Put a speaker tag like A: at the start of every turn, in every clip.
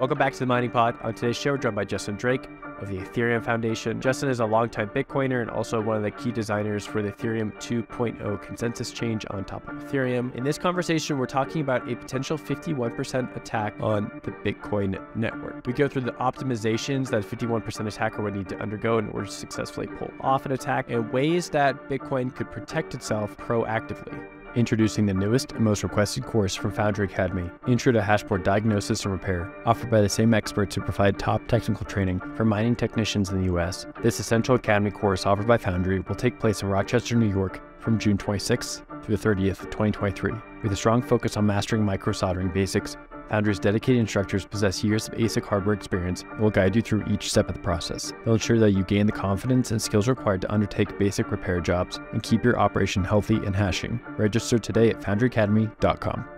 A: Welcome back to the Mining Pod. On today's show, we're joined by Justin Drake of the Ethereum Foundation. Justin is a longtime Bitcoiner and also one of the key designers for the Ethereum 2.0 consensus change on top of Ethereum. In this conversation, we're talking about a potential 51% attack on the Bitcoin network. We go through the optimizations that a 51% attacker would need to undergo in order to successfully pull off an attack and ways that Bitcoin could protect itself proactively. Introducing the newest and most requested course from Foundry Academy, Intro to Hashboard Diagnosis and Repair, offered by the same experts who provide top technical training for mining technicians in the US. This essential academy course offered by Foundry will take place in Rochester, New York from June 26th through the 30th, 2023, with a strong focus on mastering micro soldering basics Foundry's dedicated instructors possess years of ASIC hardware experience and will guide you through each step of the process. They'll ensure that you gain the confidence and skills required to undertake basic repair jobs and keep your operation healthy and hashing. Register today at foundryacademy.com.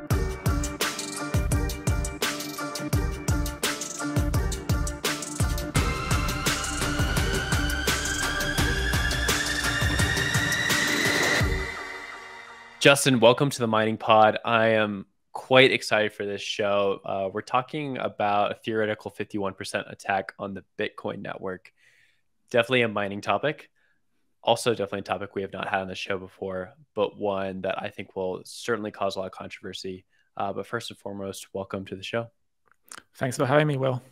A: Justin, welcome to the Mining Pod. I am quite excited for this show. Uh, we're talking about a theoretical 51% attack on the Bitcoin network. Definitely a mining topic. Also, definitely a topic we have not had on the show before, but one that I think will certainly cause a lot of controversy. Uh, but first and foremost, welcome to the show.
B: Thanks for having me, Will.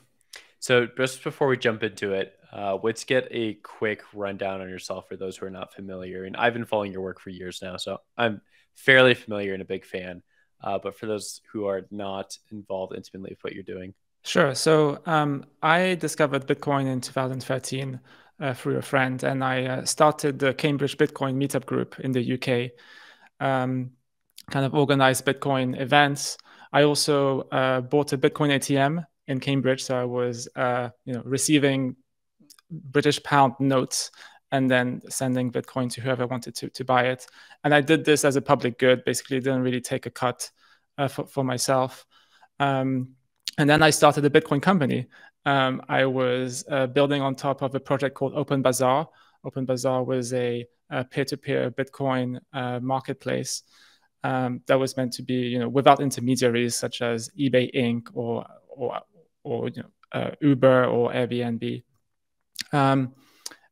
A: So, just before we jump into it, uh, let's get a quick rundown on yourself for those who are not familiar. And I've been following your work for years now, so I'm fairly familiar and a big fan uh, but for those who are not involved intimately with what you're doing.
B: Sure. So um, I discovered Bitcoin in 2013 uh, through a friend, and I uh, started the Cambridge Bitcoin Meetup Group in the UK. Um, kind of organized Bitcoin events. I also uh, bought a Bitcoin ATM in Cambridge, so I was, uh, you know, receiving British pound notes and then sending Bitcoin to whoever wanted to, to buy it. And I did this as a public good, basically didn't really take a cut uh, for, for myself. Um, and then I started a Bitcoin company. Um, I was uh, building on top of a project called Open Bazaar. Open Bazaar was a, peer-to-peer Bitcoin uh, marketplace um, that was meant to be, you know, without intermediaries such as eBay Inc. or or or you know, uh, Uber or Airbnb. Um,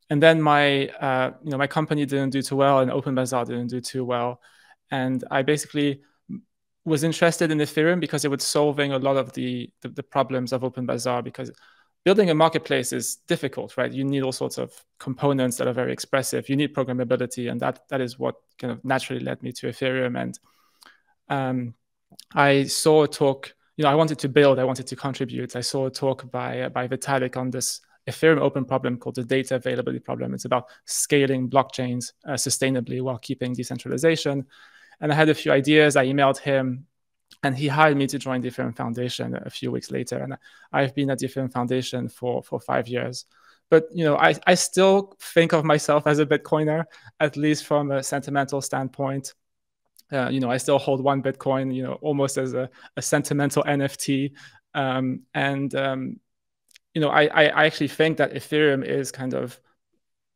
B: and then my uh, you know my company didn't do too well and open bazaar didn't do too well and i basically was interested in ethereum because it was solving a lot of the, the, the problems of open bazaar because building a marketplace is difficult right you need all sorts of components that are very expressive you need programmability and that that is what kind of naturally led me to ethereum and um, i saw a talk you know i wanted to build i wanted to contribute i saw a talk by uh, by vitalik on this Ethereum open problem called the data availability problem. It's about scaling blockchains uh, sustainably while keeping decentralization. And I had a few ideas. I emailed him, and he hired me to join the Ethereum Foundation a few weeks later. And I've been at the Ethereum Foundation for for five years. But you know, I, I still think of myself as a Bitcoiner, at least from a sentimental standpoint. Uh, you know, I still hold one Bitcoin, you know, almost as a, a sentimental NFT. Um, and um, you know, I, I actually think that Ethereum is kind of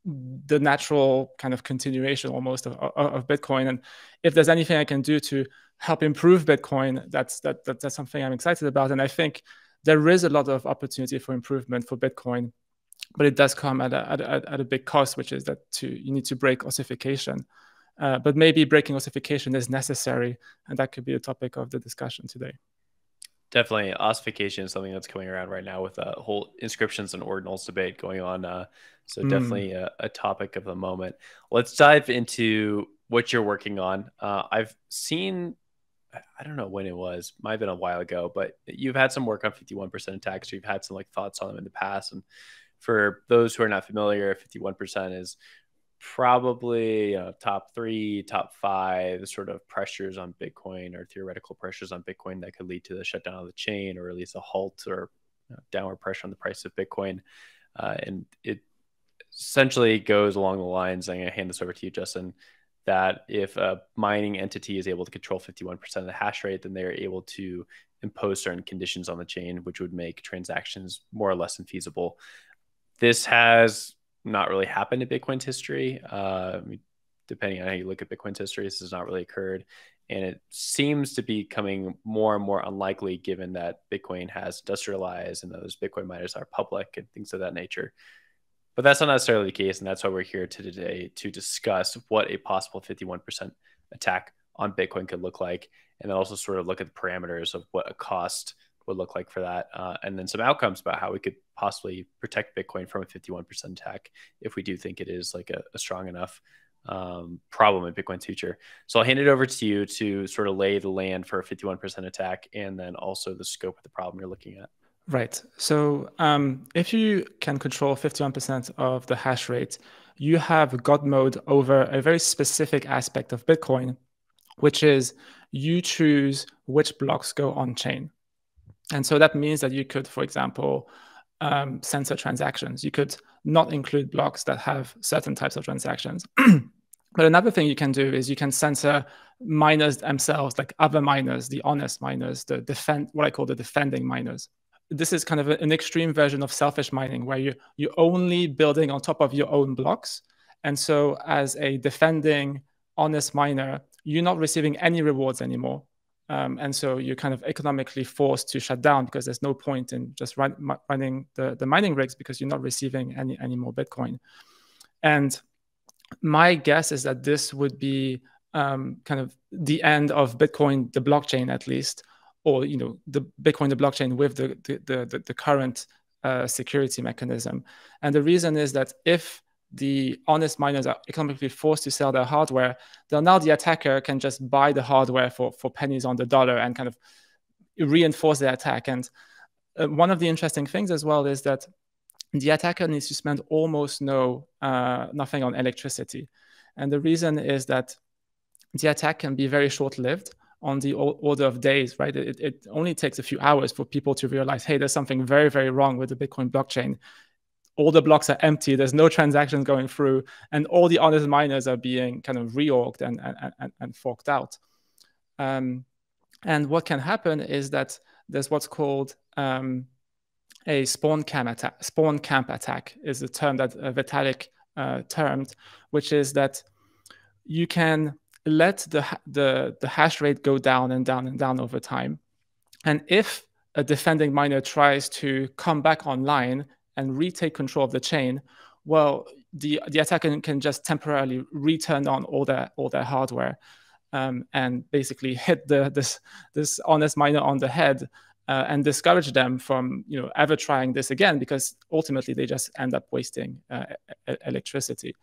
B: the natural kind of continuation almost of, of, Bitcoin. And if there's anything I can do to help improve Bitcoin, that's that, that that's something I'm excited about. And I think there is a lot of opportunity for improvement for Bitcoin, but it does come at a, at a, at a big cost, which is that to you need to break ossification. Uh, but maybe breaking ossification is necessary, and that could be the topic of the discussion today.
A: Definitely, ossification is something that's coming around right now with a whole inscriptions and ordinals debate going on. Uh, so mm. definitely a, a, topic of the moment. Let's dive into what you're working on. Uh, I've seen, I don't know when it was, might have been a while ago, but you've had some work on 51% attacks. You've had some like thoughts on them in the past. And for those who are not familiar, 51% is probably know, top three, top five sort of pressures on Bitcoin or theoretical pressures on Bitcoin that could lead to the shutdown of the chain or at least a halt or you know, downward pressure on the price of Bitcoin. Uh, and it essentially goes along the lines, I'm going to hand this over to you, Justin, that if a mining entity is able to control 51% of the hash rate, then they're able to impose certain conditions on the chain, which would make transactions more or less infeasible. This has not really happened in Bitcoin's history. Uh, depending on how you look at Bitcoin's history, this has not really occurred. And it seems to be coming more and more unlikely given that Bitcoin has industrialized and those Bitcoin miners are public and things of that nature. But that's not necessarily the case. And that's why we're here today to discuss what a possible 51% attack on Bitcoin could look like. And then also sort of look at the parameters of what a cost would look like for that. Uh, and then some outcomes about how we could possibly protect Bitcoin from a 51% attack if we do think it is like a, a strong enough um, problem in Bitcoin's future. So I'll hand it over to you to sort of lay the land for a 51% attack and then also the scope of the problem you're looking at.
B: Right. So um, if you can control 51% of the hash rate, you have God mode over a very specific aspect of Bitcoin, which is you choose which blocks go on chain. And so that means that you could, for example, um, censor transactions. You could not include blocks that have certain types of transactions. But another thing you can do is you can censor miners themselves, like other miners, the honest miners, the defend, what I call the defending miners. This is kind of an extreme version of selfish mining, where you you're only building on top of your own blocks, and so as a defending honest miner, you're not receiving any rewards anymore. Um, and so you're kind of economically forced to shut down because there's no point in just run, running the, the mining rigs because you're not receiving any, any more Bitcoin. And my guess is that this would be um, kind of the end of Bitcoin, the blockchain at least, or you know the Bitcoin, the blockchain with the the the, the current uh, security mechanism. And the reason is that if the honest miners are economically forced to sell their hardware, then now the attacker can just buy the hardware for for pennies on the dollar and kind of reinforce the attack. And uh, one of the interesting things as well is that the attacker needs to spend almost no uh, nothing on electricity. And the reason is that the attack can be very short-lived on the order of days, right? It, it only takes a few hours for people to realize, hey, there's something very, very wrong with the Bitcoin blockchain. All the blocks are empty. There's no transactions going through, and all the honest miners are being kind of reorged and and, and, and forked out. Um, and what can happen is that there's what's called um, a spawn camp attack. Spawn camp attack is the term that uh, Vitalik uh, termed, which is that you can let the, the, the hash rate go down and down and down over time. And if a defending miner tries to come back online and retake control of the chain, well, the, the attacker can just temporarily return on all their, all their hardware um, and basically hit the, this, this honest miner on the head uh, and discourage them from you know ever trying this again because ultimately they just end up wasting uh, electricity.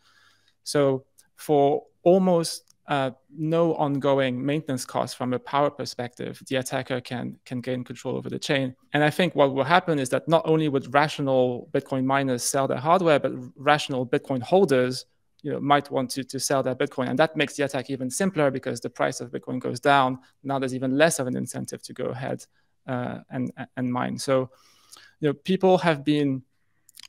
B: So for almost uh, no ongoing maintenance costs from a power perspective, the attacker can can gain control over the chain. And I think what will happen is that not only would rational Bitcoin miners sell their hardware, but rational Bitcoin holders you know, might want to, to sell their Bitcoin. And that makes the attack even simpler because the price of Bitcoin goes down. Now there's even less of an incentive to go ahead uh, and and mine. So, you know, people have been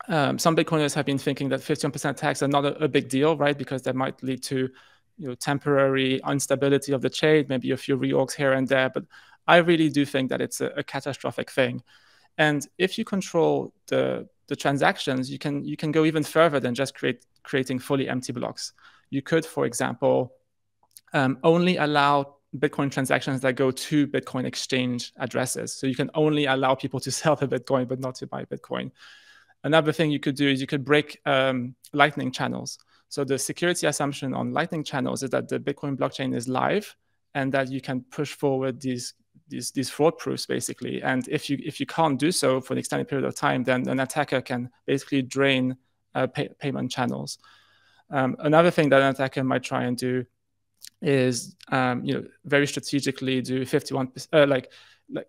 B: um, some Bitcoiners have been thinking that 51% tax are not a, a, big deal, right? Because that might lead to you know temporary instability of the chain, maybe a few reorgs here and there. But I really do think that it's a, a catastrophic thing. And if you control the the transactions, you can you can go even further than just create creating fully empty blocks. You could, for example, um, only allow Bitcoin transactions that go to Bitcoin exchange addresses. So you can only allow people to sell the Bitcoin, but not to buy Bitcoin. Another thing you could do is you could break um, Lightning channels. So the security assumption on Lightning channels is that the Bitcoin blockchain is live and that you can push forward these these these fraud proofs basically. And if you if you can't do so for an extended period of time, then an attacker can basically drain uh, pay, payment channels. Um, another thing that an attacker might try and do is um, you know very strategically do 51 uh, like like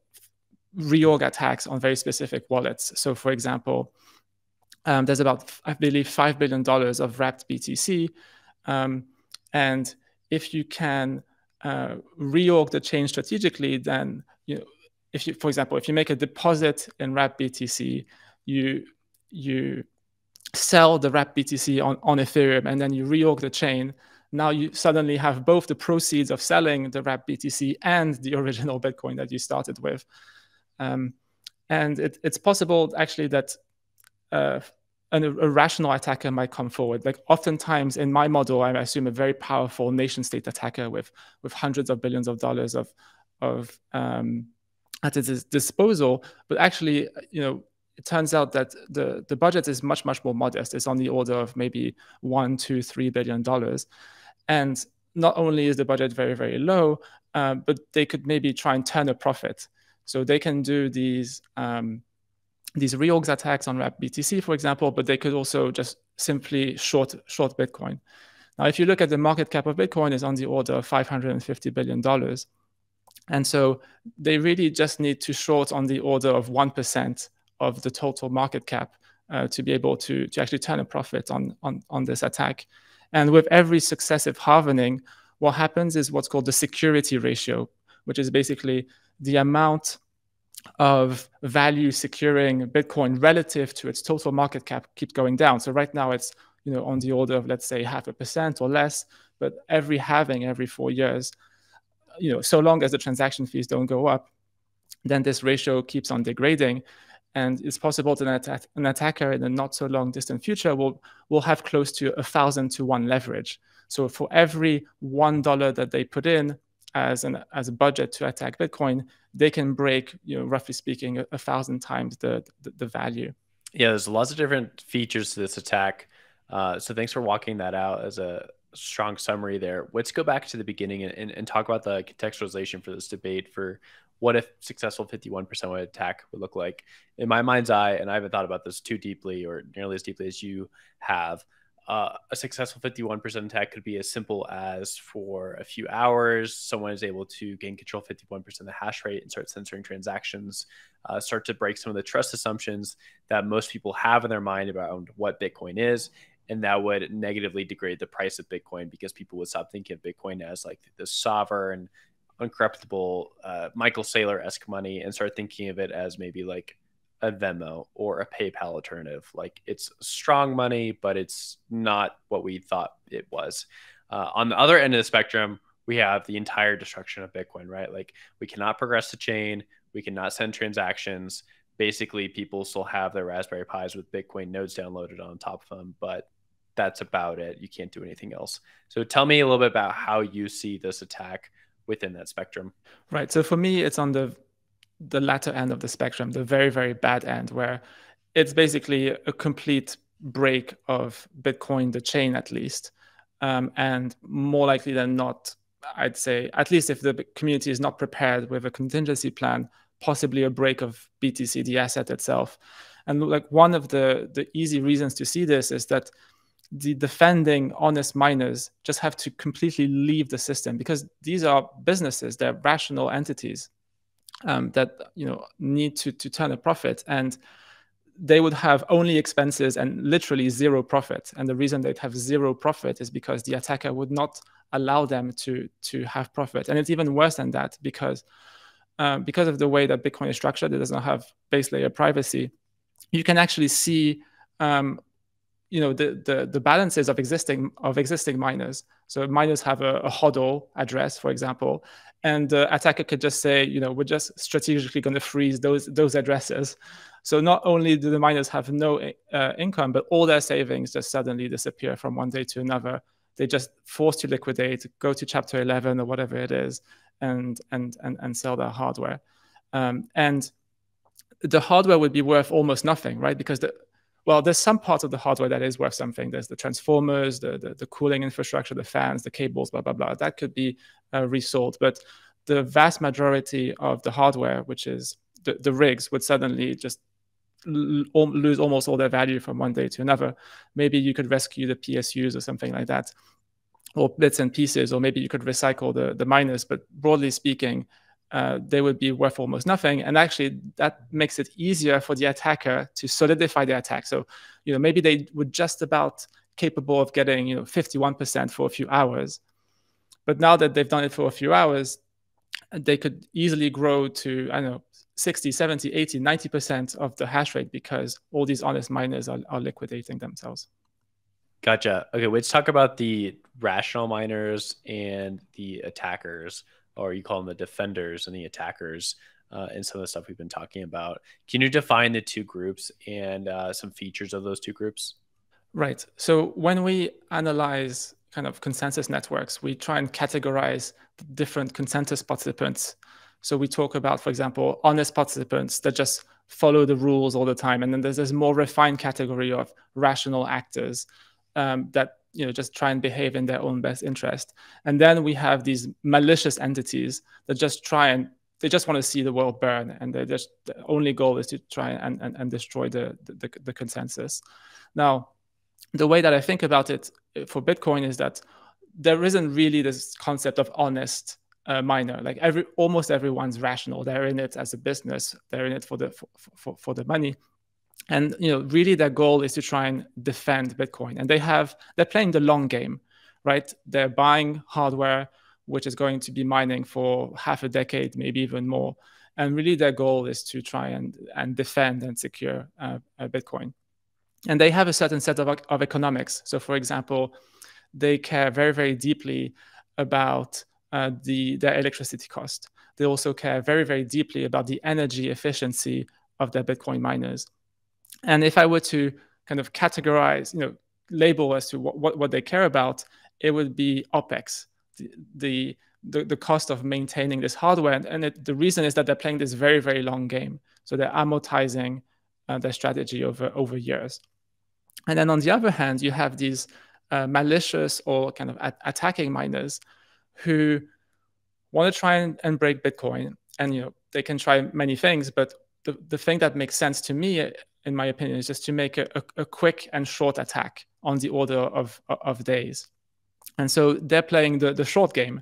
B: reorg attacks on very specific wallets. So for example, um, there's about I believe five billion dollars of wrapped BTC, um, and if you can uh, reorg the chain strategically, then you know if you for example if you make a deposit in wrapped BTC, you you sell the wrapped BTC on, on Ethereum and then you reorg the chain now you suddenly have both the proceeds of selling the wrapped BTC and the original Bitcoin that you started with. Um, and it, it's possible actually that uh, an, a rational attacker might come forward. Like oftentimes in my model, I assume a very powerful nation state attacker with with hundreds of billions of dollars of of um, at his disposal. But actually, you know, it turns out that the the budget is much much more modest. It's on the order of maybe one, two, three billion dollars, and not only is the budget very very low, uh, but they could maybe try and turn a profit. So they can do these. Um, these reorgs attacks on wrap BTC, for example, but they could also just simply short short Bitcoin. Now, if you look at the market cap of Bitcoin is on the order of 550 billion dollars, and so they really just need to short on the order of one percent of the total market cap uh, to be able to to actually turn a profit on on on this attack. And with every successive halvening, what happens is what's called the security ratio, which is basically the amount of value securing Bitcoin relative to its total market cap keeps going down. So right now it's you know on the order of let's say half a percent or less, but every halving every four years, you know, so long as the transaction fees don't go up, then this ratio keeps on degrading. And it's possible that an, attack, an attacker in a not so long distant future will, will have close to a thousand to one leverage. So for every one dollar that they put in, as an as a budget to attack Bitcoin, they can break, you know, roughly speaking, a, a thousand times the, the, the value.
A: Yeah, there's lots of different features to this attack. Uh, so thanks for walking that out as a strong summary there. Let's go back to the beginning and, and, and talk about the contextualization for this debate for what if successful 51% attack would look like. In my mind's eye, and I haven't thought about this too deeply or nearly as deeply as you have, uh, a successful 51% attack could be as simple as for a few hours, someone is able to gain control 51% of the hash rate and start censoring transactions, uh, start to break some of the trust assumptions that most people have in their mind about what Bitcoin is. And that would negatively degrade the price of Bitcoin because people would stop thinking of Bitcoin as like the sovereign, uncorruptible, uh, Michael Saylor esque money and start thinking of it as maybe like a Venmo or a PayPal alternative. Like it's strong money, but it's not what we thought it was. Uh, on the other end of the spectrum, we have the entire destruction of Bitcoin, right? Like we cannot progress the chain, we cannot send transactions. Basically, people still have their Raspberry Pis with Bitcoin nodes downloaded on top of them, but that's about it. You can't do anything else. So tell me a little bit about how you see this attack within that spectrum.
B: Right. So for me, it's on the the latter end of the spectrum, the very, very bad end, where it's basically a complete break of Bitcoin, the chain at least. Um, and more likely than not, I'd say, at least if the community is not prepared with a contingency plan, possibly a break of BTC, the asset itself. And like one of the, the easy reasons to see this is that the defending honest miners just have to completely leave the system because these are businesses, they're rational entities um, that you know need to to turn a profit. And they would have only expenses and literally zero profit. And the reason they'd have zero profit is because the attacker would not allow them to to have profit. And it's even worse than that because uh, because of the way that bitcoin is structured it doesn't have base layer privacy. You can actually see um, you know the, the the balances of existing of existing miners so miners have a, a hodl address for example and the attacker could just say, you know, we're just strategically going to freeze those those addresses. So not only do the miners have no uh, income, but all their savings just suddenly disappear from one day to another. They just forced to liquidate, go to Chapter 11 or whatever it is, and and and, and sell their hardware. Um, and the hardware would be worth almost nothing, right? Because the well, there's some parts of the hardware that is worth something. There's the transformers, the, the, the cooling infrastructure, the fans, the cables, blah, blah, blah. That could be uh, resold. But the vast majority of the hardware, which is the, the rigs, would suddenly just lose almost all their value from one day to another. Maybe you could rescue the PSUs or something like that, or bits and pieces, or maybe you could recycle the, the miners. But broadly speaking, uh, they would be worth almost nothing. And actually, that makes it easier for the attacker to solidify the attack. So, you know, maybe they were just about capable of getting, you know, 51% for a few hours. But now that they've done it for a few hours, they could easily grow to, I don't know, 60, 70, 80, 90% of the hash rate because all these honest miners are, are liquidating themselves.
A: Gotcha. Okay, let's talk about the rational miners and the attackers or you call them the defenders and the attackers. uh, in some of the stuff we've been talking about. Can you define the two groups and uh, some features of those two groups?
B: Right. So when we analyze kind of consensus networks, we try and categorize different consensus participants. So we talk about, for example, honest participants that just follow the rules all the time, and then there's this more refined category of rational actors um, that you know just try and behave in their own best interest. And then we have these malicious entities that just try and they just want to see the world burn, and they just the only goal is to try and, and, and destroy the, the, the consensus. Now, the way that I think about it uh, for Bitcoin is that there isn't really this concept of honest uh, miner. Like every almost everyone's rational. They're in it as a business. They're in it for the for, for, for the money. And you know, really, their goal is to try and defend Bitcoin. And they have they're playing the long game, right? They're buying hardware which is going to be mining for half a decade, maybe even more. And really, their goal is to try and, and defend and secure uh, Bitcoin. And they have a certain set of, of economics. So, for example, they care very, very deeply about uh, the, their electricity cost. They also care very, very deeply about the energy efficiency of their Bitcoin miners. And if I were to kind of categorize, you know, label as to what, what, what they care about, it would be OPEX the, the, the cost of maintaining this hardware. And it, the reason is that they're playing this very, very long game. So they're amortizing uh, their strategy over, over years. And then on the other hand, you have these uh, malicious or kind of attacking miners who want to try and, and break Bitcoin. And you know they can try many things, but the, the thing that makes sense to me, in my opinion, is just to make a, a, a quick and short attack on the order of, of days. And so they're playing the, the short game.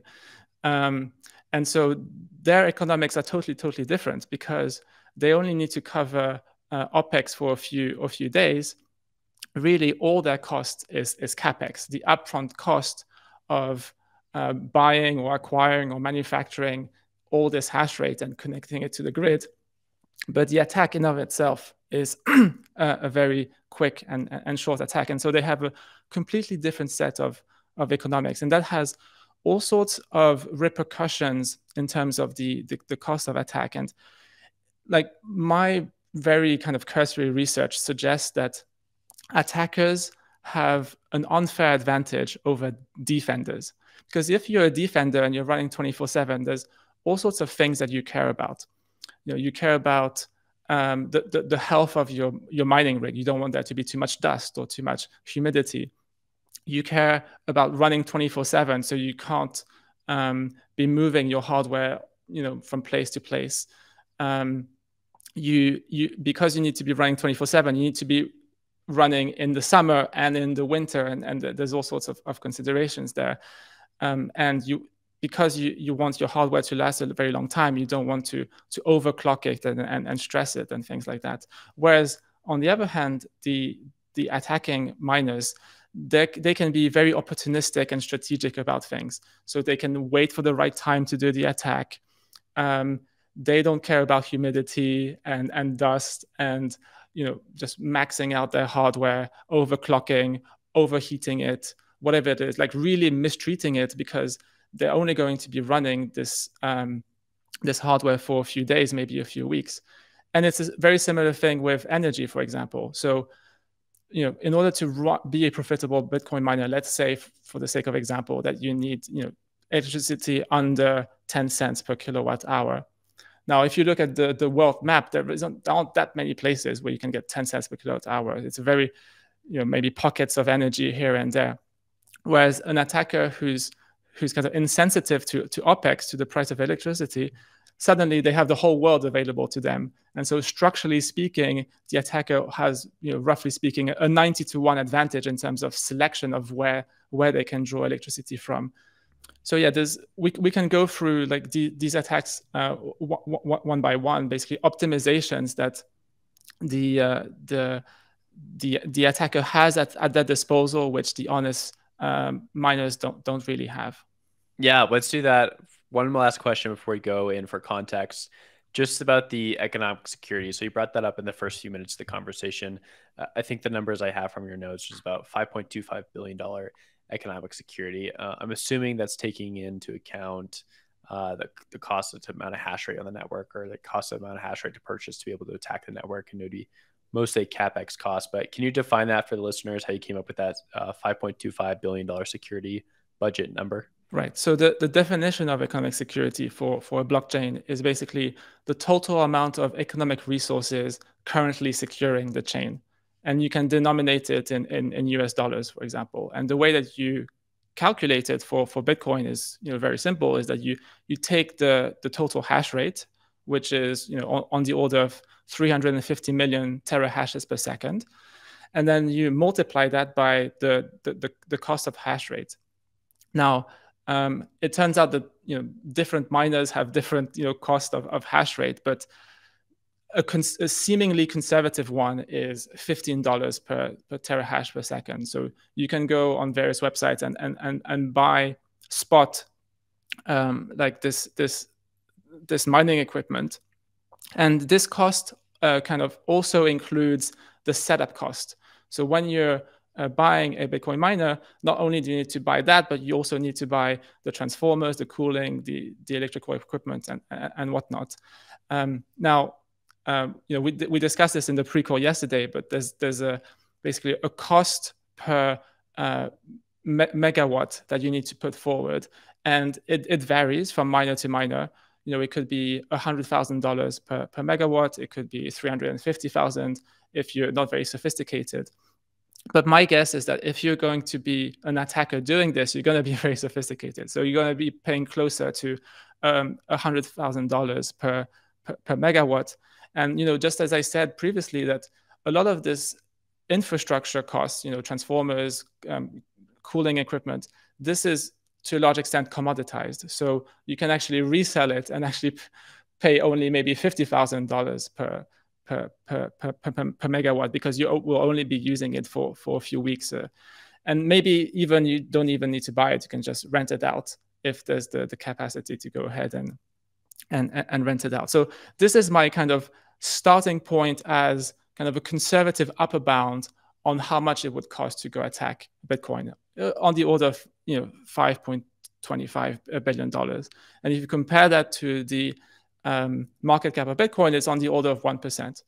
B: Um, and so their economics are totally, totally different because they only need to cover uh, OPEX for a few, a few days. Really, all their cost is, is CAPEX, the upfront cost of uh, buying or acquiring or manufacturing all this hash rate and connecting it to the grid. But the attack in of itself is a, very quick and, and short attack. And so they have a completely different set of of economics. And that has all sorts of repercussions in terms of the, the, the cost of attack. And like my very kind of cursory research suggests that attackers have an unfair advantage over defenders. Because if you're a defender and you're running 24 7, there's all sorts of things that you care about. You know, you care about um, the, the, the health of your, your mining rig. You don't want there to be too much dust or too much humidity. You care about running 24 7 so you can't um, be moving your hardware you know from place to place. Um, you you because you need to be running 24 7 you need to be running in the summer and in the winter and, and there's all sorts of, of considerations there. Um, and you because you, you want your hardware to last a very long time you don't want to to overclock it and, and, and stress it and things like that whereas on the other hand the the attacking miners they, they can be very opportunistic and strategic about things. So they can wait for the right time to do the attack. Um, they don't care about humidity and, and dust and you know just maxing out their hardware, overclocking, overheating it, whatever it is, like really mistreating it because they're only going to be running this um, this hardware for a few days, maybe a few weeks. And it's a very similar thing with energy, for example. So you know, in order to be a profitable Bitcoin miner, let's say, for the sake of example, that you need, you know, electricity under 10 cents per kilowatt hour. Now, if you look at the, the world map, there isn't aren't that many places where you can get 10 cents per kilowatt hour. It's a very, you know, maybe pockets of energy here and there. Whereas an attacker who's who's kind of insensitive to, to OPEX, to the price of electricity, suddenly they have the whole world available to them. And so structurally speaking, the attacker has, you know, roughly speaking, a 90 to 1 advantage in terms of selection of where, where they can draw electricity from. So yeah, there's we, we can go through like the, these attacks uh, one by one, basically optimizations that the uh, the the the attacker has at, at their disposal, which the honest um, miners don't don't really have.
A: Yeah, let's do that one last question before we go in for context just about the economic security. So you brought that up in the first few minutes of the conversation. Uh, I think the numbers I have from your notes is about 5.25 billion dollar economic security. Uh, I'm assuming that's taking into account uh, the, the cost of the amount of hash rate on the network or the cost of the amount of hash rate to purchase to be able to attack the network and it would be mostly capex cost. But can you define that for the listeners? How you came up with that uh, 5.25 billion dollar security budget number?
B: Right. So the, the definition of economic security for, for a blockchain is basically the total amount of economic resources currently securing the chain. And you can denominate it in, in, in US dollars, for example. And the way that you calculate it for, for Bitcoin is you know, very simple, is that you, you take the, the total hash rate, which is you know, on, the order of 350 million terahashes per second. And then you multiply that by the, the, the, the cost of hash rate. Now, um, it turns out that you know different miners have different you know cost of, of hash rate, but a, cons- a seemingly conservative one is fifteen dollars per per terahash per second. So you can go on various websites and and and, and buy spot um, like this this this mining equipment, and this cost uh, kind of also includes the setup cost. So when you're uh, buying a Bitcoin miner, not only do you need to buy that, but you also need to buy the transformers, the cooling, the, the electrical equipment, and, and whatnot. Um, now, um, you know, we, we discussed this in the pre-call yesterday, but there's there's a basically a cost per uh, me- megawatt that you need to put forward, and it, it varies from miner to miner. You know, it could be hundred thousand dollars per per megawatt. It could be three hundred and fifty thousand if you're not very sophisticated. But my guess is that if you're going to be an attacker doing this, you're going to be very sophisticated. So you're going to be paying closer to um, $100,000 per, per, per megawatt. And you know, just as I said previously, that a lot of this infrastructure costs, you know, transformers, um, cooling equipment, this is to a large extent commoditized. So you can actually resell it and actually pay only maybe $50,000 per, per, per, per, per, megawatt because you will only be using it for, for a few weeks. Uh, and maybe even you don't even need to buy it. You can just rent it out if there's the, the capacity to go ahead and, and, and rent it out. So this is my kind of starting point as kind of a conservative upper bound on how much it would cost to go attack Bitcoin uh, on the order of, you know, 5.25 billion dollars. And if you compare that to the um, market cap of Bitcoin it's on the order of 1%.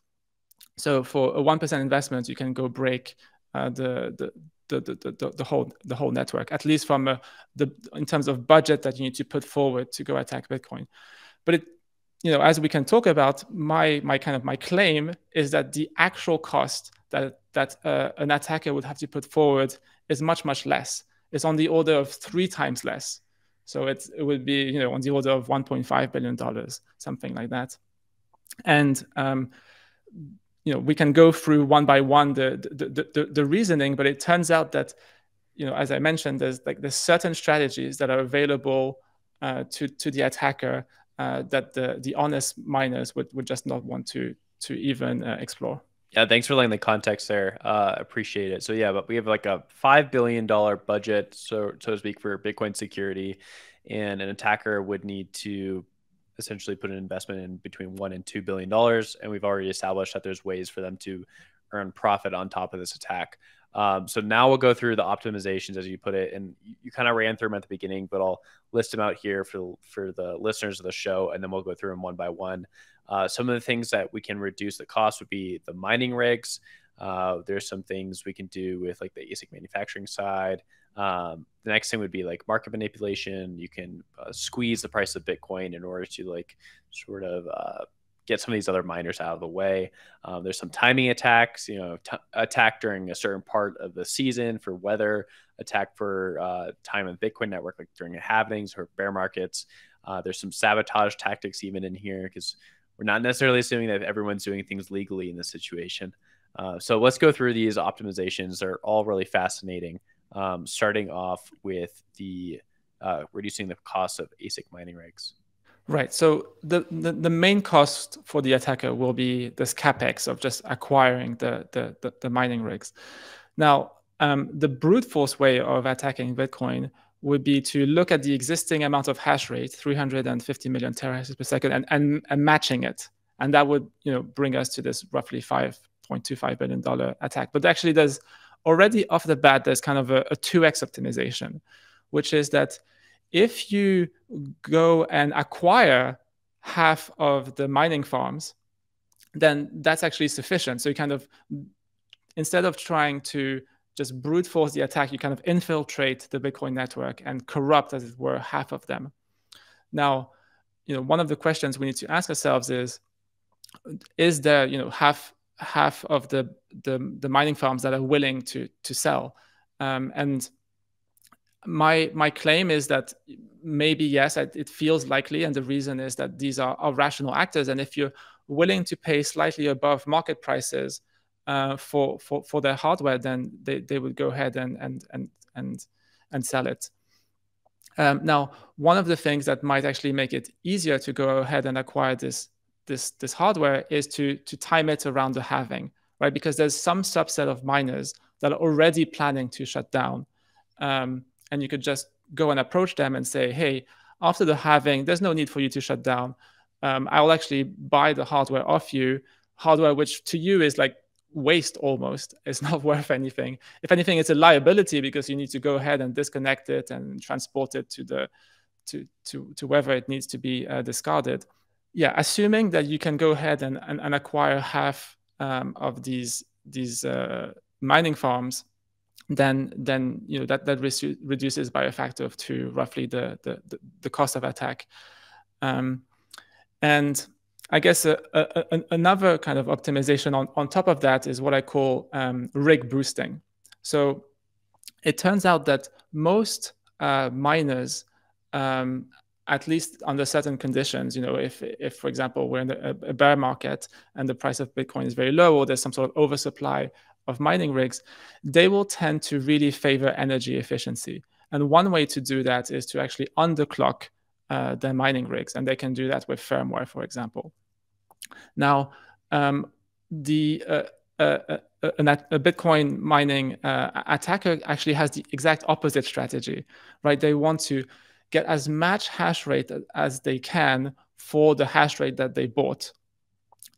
B: So for a 1% investment, you can go break uh, the, the, the, the, the, the, whole, the whole network, at least from the, in terms of budget that you need to put forward to go attack Bitcoin. But it, you know, as we can talk about, my, my kind of my claim is that the actual cost that, that uh, an attacker would have to put forward is much, much less. It's on the order of three times less. So it would be you know on the order of 1.5 billion dollars, something like that. And um, you know we can go through one by one the, the the, the reasoning, but it turns out that you know as I mentioned, there's like there's certain strategies that are available uh, to to the attacker uh, that the the honest miners would would just not want to to even uh, explore.
A: Yeah, thanks for laying the context there. Uh, appreciate it. So yeah, but we have like a five billion dollar budget, so so to speak, for Bitcoin security, and an attacker would need to essentially put an investment in between one and two billion dollars. And we've already established that there's ways for them to earn profit on top of this attack. Um, so now we'll go through the optimizations as you put it, and you, you kind of ran through them at the beginning, but I'll list them out here for for the listeners of the show, and then we'll go through them one by one. Uh, some of the things that we can reduce the cost would be the mining rigs. Uh, there's some things we can do with like the ASIC manufacturing side. Um, the next thing would be like market manipulation. You can uh, squeeze the price of Bitcoin in order to like sort of uh, get some of these other miners out of the way. Um, there's some timing attacks, you know, t- attack during a certain part of the season for weather, attack for uh, time of Bitcoin network, like during halvings or bear markets. Uh, there's some sabotage tactics even in here because we're not necessarily assuming that everyone's doing things legally in this situation. Uh, so let's go through these optimizations. They're all really fascinating. Um, starting off with the uh, reducing the cost of ASIC mining rigs.
B: Right. So the, the, the, main cost for the attacker will be this capex of just acquiring the, the, the, the mining rigs. Now, um, the brute force way of attacking Bitcoin would be to look at the existing amount of hash rate, 350 million terahashes per second, and, and, and matching it. And that would you know, bring us to this roughly $5.25 billion attack. But actually, there's already off the bat, there's kind of a, a 2x optimization, which is that if you go and acquire half of the mining farms, then that's actually sufficient. So you kind of, instead of trying to just brute force the attack, you kind of infiltrate the Bitcoin network and corrupt, as it were, half of them. Now, you know, one of the questions we need to ask ourselves is, is there, you know, half half of the the, the mining farms that are willing to to sell? Um, and my my claim is that maybe yes, it feels likely, and the reason is that these are, are rational actors, and if you're willing to pay slightly above market prices uh, for, for for their hardware, then they, they would go ahead and and and and and sell it. Um, now, one of the things that might actually make it easier to go ahead and acquire this this this hardware is to to time it around the halving, right? Because there's some subset of miners that are already planning to shut down, um, and you could just go and approach them and say, hey, after the halving, there's no need for you to shut down. Um, I will actually buy the hardware off you, hardware which to you is like waste almost. It's not worth anything. If anything, it's a liability because you need to go ahead and disconnect it and transport it to the to to to wherever it needs to be uh, discarded. Yeah, assuming that you can go ahead and and, and acquire half um, of these these uh, mining farms, then then you know that that reduces by a factor of two roughly the the the, the cost of attack. Um, and I guess a, a, a, another kind of optimization on, on top of that is what I call um, rig boosting. So it turns out that most uh, miners, um, at least under certain conditions, you know, if, if for example, we're in a, a, bear market and the price of Bitcoin is very low or there's some sort of oversupply of mining rigs, they will tend to really favor energy efficiency. And one way to do that is to actually underclock uh, their mining rigs, and they can do that with firmware, for example. Now, um, the uh, uh, uh a, Bitcoin mining uh, attacker actually has the exact opposite strategy, right? They want to get as much hash rate as they can for the hash rate that they bought.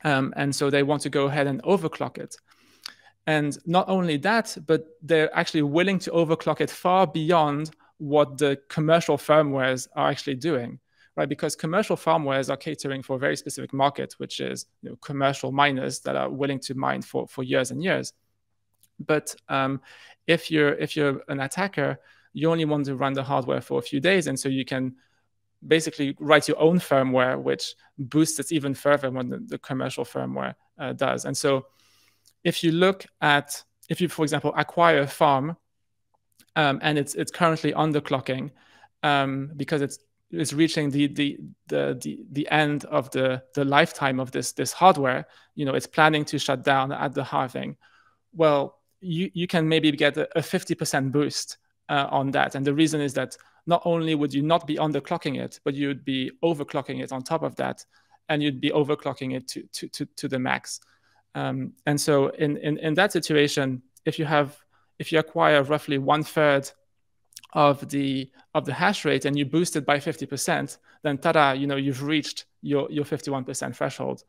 B: Um, and so they want to go ahead and overclock it. And not only that, but they're actually willing to overclock it far beyond what the commercial firmwares are actually doing, right? Because commercial firmwares are catering for a very specific market, which is you know, commercial miners that are willing to mine for, for years and years. But um, if you're if you're an attacker, you only want to run the hardware for a few days, and so you can basically write your own firmware, which boosts it even further when the, the commercial firmware uh, does. And so, if you look at if you, for example, acquire a farm um, and it's it's currently underclocking um, because it's it's reaching the, the the the the end of the the lifetime of this this hardware. You know, it's planning to shut down at the halving. Well, you you can maybe get a fifty percent boost uh, on that, and the reason is that not only would you not be underclocking it, but you'd be overclocking it on top of that, and you'd be overclocking it to to to, to the max. Um, and so in, in in that situation, if you have if you acquire roughly one third of the of the hash rate and you boost it by 50%, then tada, you know, you've reached your, your 51% threshold.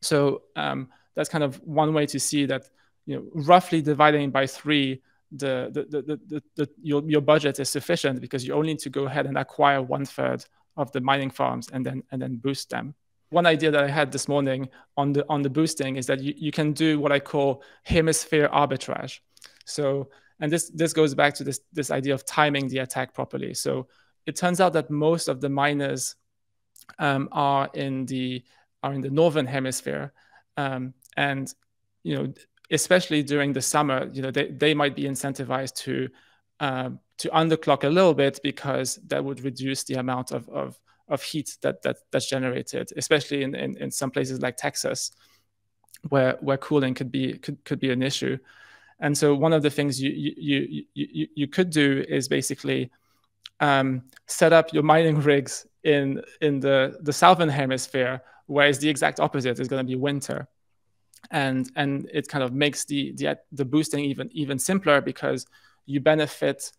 B: So um, that's kind of one way to see that, you know, roughly dividing by three, the, the, the, the, the, your, your budget is sufficient because you only need to go ahead and acquire one third of the mining farms and then and then boost them. One idea that I had this morning on the on the boosting is that you, you can do what I call hemisphere arbitrage. So, and this this goes back to this this idea of timing the attack properly. So, it turns out that most of the miners um, are in the are in the northern hemisphere, um, and you know, especially during the summer, you know, they, they might be incentivized to uh, to underclock a little bit because that would reduce the amount of of, of heat that, that that's generated, especially in, in, in some places like Texas, where where cooling could be could, could be an issue. And so one of the things you you you you, could do is basically um, set up your mining rigs in in the the southern hemisphere, whereas the exact opposite is going to be winter, and and it kind of makes the the the boosting even even simpler because you benefit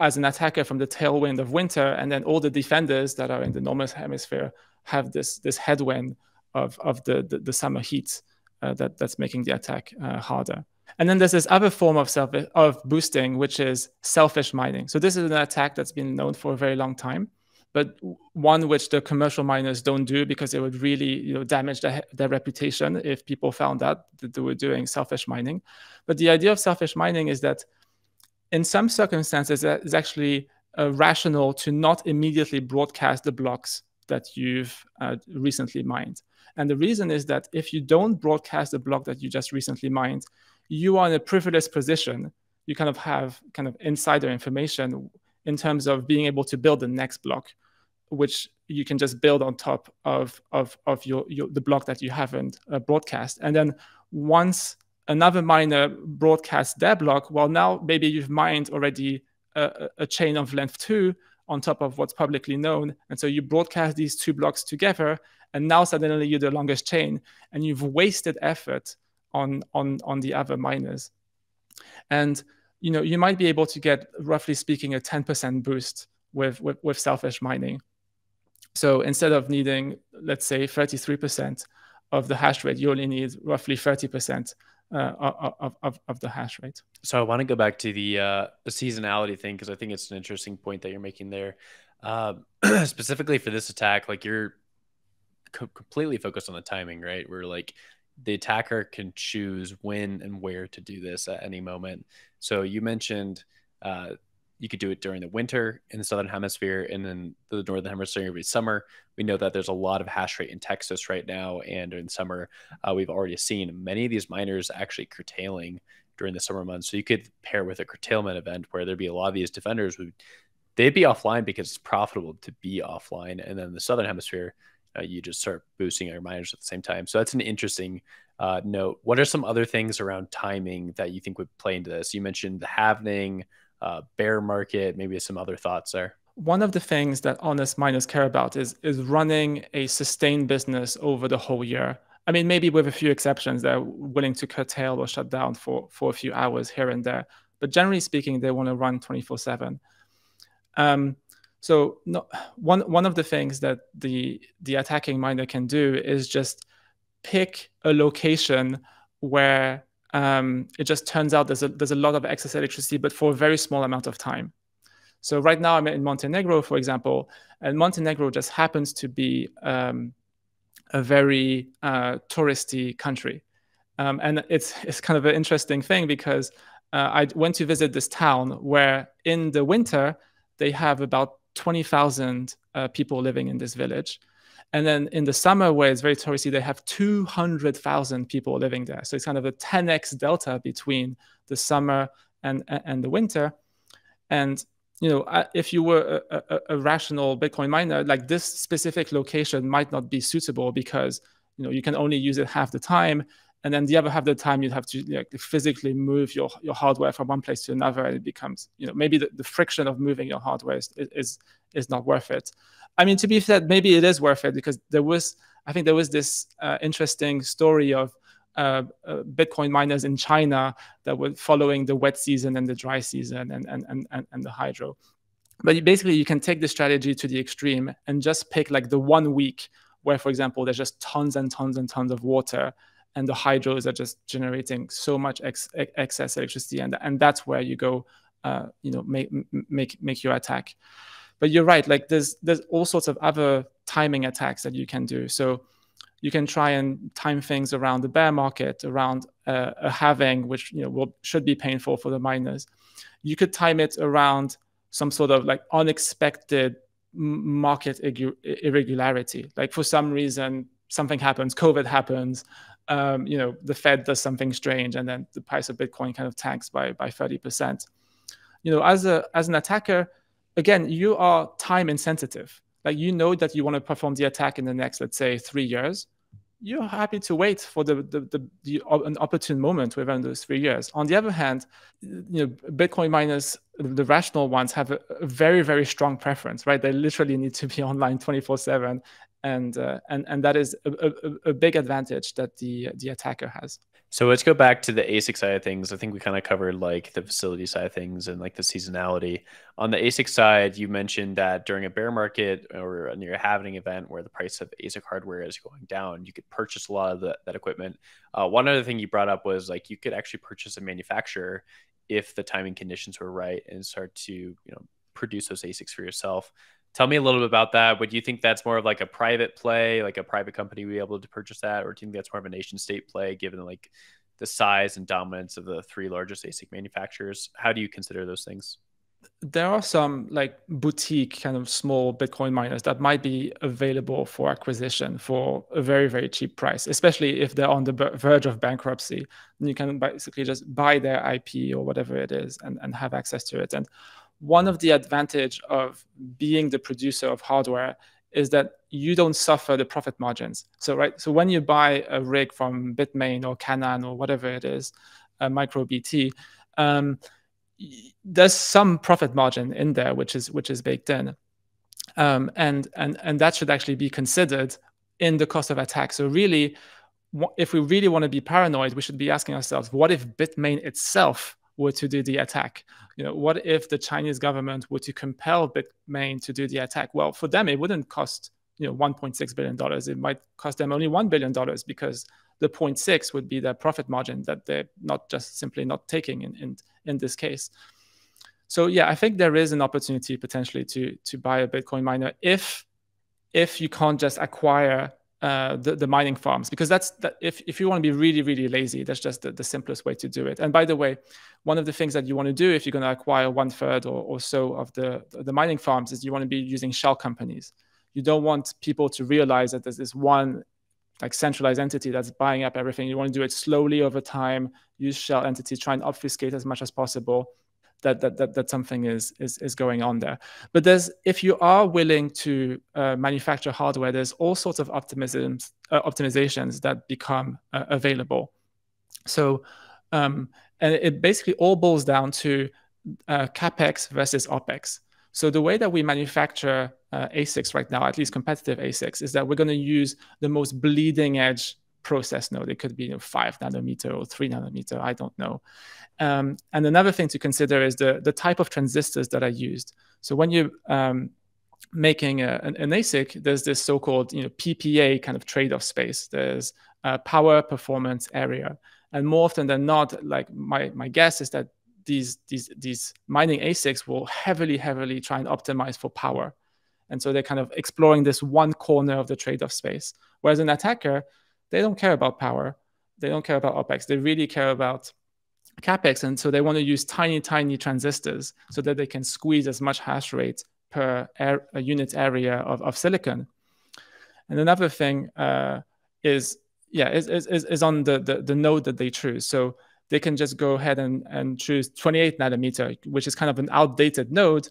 B: as an attacker from the tailwind of winter, and then all the defenders that are in the northern hemisphere have this this headwind of of the the, the summer heat uh, that that's making the attack uh, harder. And then there's this other form of self of boosting, which is selfish mining. So this is an attack that's been known for a very long time, but one which the commercial miners don't do because it would really you know damage their, their reputation if people found out that they were doing selfish mining. But the idea of selfish mining is that in some circumstances it's actually uh, rational to not immediately broadcast the blocks that you've uh, recently mined. And the reason is that if you don't broadcast the block that you just recently mined, you are in a privileged position. You kind of have kind of insider information in terms of being able to build the next block, which you can just build on top of of, of your, your the block that you haven't uh, broadcast. And then once another miner broadcasts their block, well, now maybe you've mined already a, a chain of length two on top of what's publicly known. And so you broadcast these two blocks together, and now suddenly you're the longest chain, and you've wasted effort on on on the other miners. And you know you might be able to get roughly speaking a 10% boost with, with with selfish mining. So instead of needing let's say 33% of the hash rate you only need roughly 30% uh, of, of, of the hash rate.
A: So i want to go back to the uh, the seasonality thing because i think it's an interesting point that you're making there. Um, specifically for this attack like you're co- completely focused on the timing right? We're like the attacker can choose when and where to do this at any moment. So you mentioned uh, you could do it during the winter in the southern hemisphere and then the northern hemisphere every summer. We know that there's a lot of hash rate in Texas right now, and in summer uh, we've already seen many of these miners actually curtailing during the summer months. So you could pair with a curtailment event where there'd be a lot of these defenders who they'd be offline because it's profitable to be offline, and then the southern hemisphere uh, you just start boosting your miners at the same time. So that's an interesting uh, note. What are some other things around timing that you think would play into this? You mentioned the halving, uh, bear market, maybe some other thoughts there.
B: One of the things that honest miners care about is is running a sustained business over the whole year. I mean, maybe with a few exceptions, they're willing to curtail or shut down for for a few hours here and there. But generally speaking, they want to run 24 seven. Um, so no, one one of the things that the the attacking miner can do is just pick a location where um, it just turns out there's a there's a lot of excess electricity, but for a very small amount of time. So right now I'm in Montenegro, for example, and Montenegro just happens to be um, a very uh, touristy country, um, and it's it's kind of an interesting thing because uh, I went to visit this town where in the winter they have about 20,000 uh, people living in this village. And then in the summer, where it's very touristy, they have 200,000 people living there. So it's kind of a 10x delta between the summer and, and the winter. And you know, if you were a, a, a, rational Bitcoin miner, like this specific location might not be suitable because you know you can only use it half the time, and then the other half of the time you'd have to like physically move your, your hardware from one place to another and it becomes you know maybe the, the friction of moving your hardware is, is is not worth it. I mean to be said maybe it is worth it because there was i think there was this uh, interesting story of uh, uh, bitcoin miners in china that were following the wet season and the dry season and and and, and the hydro. But basically you can take the strategy to the extreme and just pick like the one week where for example there's just tons and tons and tons of water and the hydros are just generating so much ex- excess electricity, and and that's where you go, uh, you know, make make make your attack. But you're right, like there's there's all sorts of other timing attacks that you can do. So you can try and time things around the bear market, around uh, a halving, which you know will should be painful for the miners. You could time it around some sort of like unexpected market irregularity. Like for some reason, something happens, COVID happens, um, you know, the Fed does something strange, and then the price of Bitcoin kind of tanks by by thirty percent. You know, as a as an attacker, again, you are time insensitive. Like you know that you want to perform the attack in the next, let's say, three years. You're happy to wait for the the, the, the an opportune moment within those three years. On the other hand, you know, Bitcoin miners, the rational ones, have a, a very very strong preference, right? They literally need to be online twenty four seven and uh, and and that is a, a, a, big advantage that the the attacker has.
A: So let's go back to the ASIC side of things. I think we kind of covered like the facility side of things and like the seasonality. On the ASIC side, you mentioned that during a bear market or near a halving event where the price of ASIC hardware is going down, you could purchase a lot of the, that equipment. Uh, one other thing you brought up was like you could actually purchase a manufacturer if the timing conditions were right and start to you know produce those ASICs for yourself. Tell me a little bit about that. Would you think that's more of like a private play, like a private company would be able to purchase that, or do you think that's more of a nation state play, given like the size and dominance of the three largest ASIC manufacturers? How do you consider those things?
B: There are some like boutique kind of small Bitcoin miners that might be available for acquisition for a very very cheap price, especially if they're on the verge of bankruptcy. And you can basically just buy their IP or whatever it is and, and have access to it. And one of the advantage of being the producer of hardware is that you don't suffer the profit margins. So right, so when you buy a rig from Bitmain or Canaan or whatever it is, uh, MicroBT, um, there's some profit margin in there which is which is baked in, um, and and and that should actually be considered in the cost of attack. So really, if we really want to be paranoid, we should be asking ourselves, what if Bitmain itself were to do the attack? You know, what if the Chinese government were to compel Bitmain to do the attack? Well, for them, it wouldn't cost you know 1.6 billion dollars. It might cost them only one billion dollars because the 0.6 would be the profit margin that they're not just simply not taking in in, in this case. So yeah, I think there is an opportunity potentially to to buy a Bitcoin miner if if you can't just acquire uh, the, the mining farms because that's that if, if you want to be really really lazy that's just the, the simplest way to do it. And by the way one of the things that you want to do if you're going to acquire one third or, or so of the the mining farms is you want to be using shell companies. You don't want people to realize that there's this one like centralized entity that's buying up everything. You want to do it slowly over time use shell entities try and obfuscate as much as possible that that that, that something is, is is going on there. But there's if you are willing to uh, manufacture hardware, there's all sorts of optimisms uh, optimizations that become uh, available. So um, and it basically all boils down to uh, capex versus opex. So the way that we manufacture uh, ASICs right now, at least competitive ASICs, is that we're going to use the most bleeding edge process node. It could be you know, five nanometer or three nanometer. I don't know. Um, and another thing to consider is the, the type of transistors that are used. So when you're um, making a, an, an, ASIC, there's this so-called you know, PPA kind of trade-off space. There's a power, performance, area. And more often than not, like my, my guess is that these, these, these mining ASICs will heavily, heavily try and optimize for power. And so they're kind of exploring this one corner of the trade-off space. Whereas an attacker, they don't care about power. They don't care about OPEX. They really care about capex and so they want to use tiny tiny transistors so that they can squeeze as much hash rate per air, unit area of, of silicon and another thing uh, is yeah is, is, is on the, the, the node that they choose so they can just go ahead and, and choose 28 nanometer which is kind of an outdated node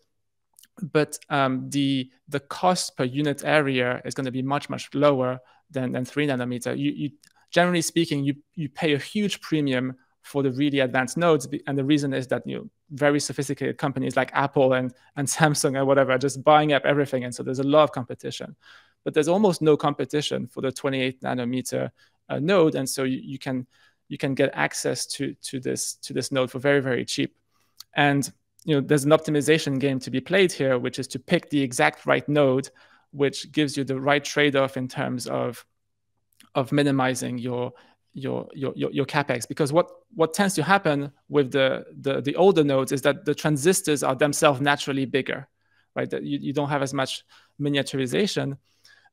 B: but um, the the cost per unit area is going to be much much lower than, than 3 nanometer you, you generally speaking you, you pay a huge premium for the really advanced nodes. And the reason is that you know, very sophisticated companies like Apple and, and Samsung and whatever are just buying up everything. And so there's a lot of competition. But there's almost no competition for the 28 nanometer uh, node. And so you, you, can you can get access to, to this to this node for very, very cheap. And you know, there's an optimization game to be played here, which is to pick the exact right node, which gives you the right trade-off in terms of of minimizing your your, your, your, your capex because what, what tends to happen with the, the, the older nodes is that the transistors are themselves naturally bigger, right? That you, you don't have as much miniaturization.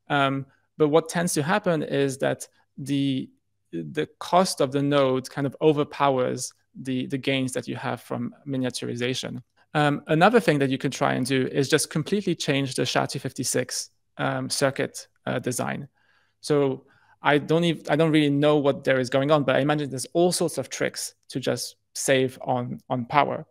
B: Um, but what tends to happen is that the, the cost of the node kind of overpowers the, the gains that you have from miniaturization. Um, another thing that you can try and do is just completely change the SHA-256 um, circuit uh, design. So I don't even I don't really know what there is going on, but I imagine there's all sorts of tricks to just save on on power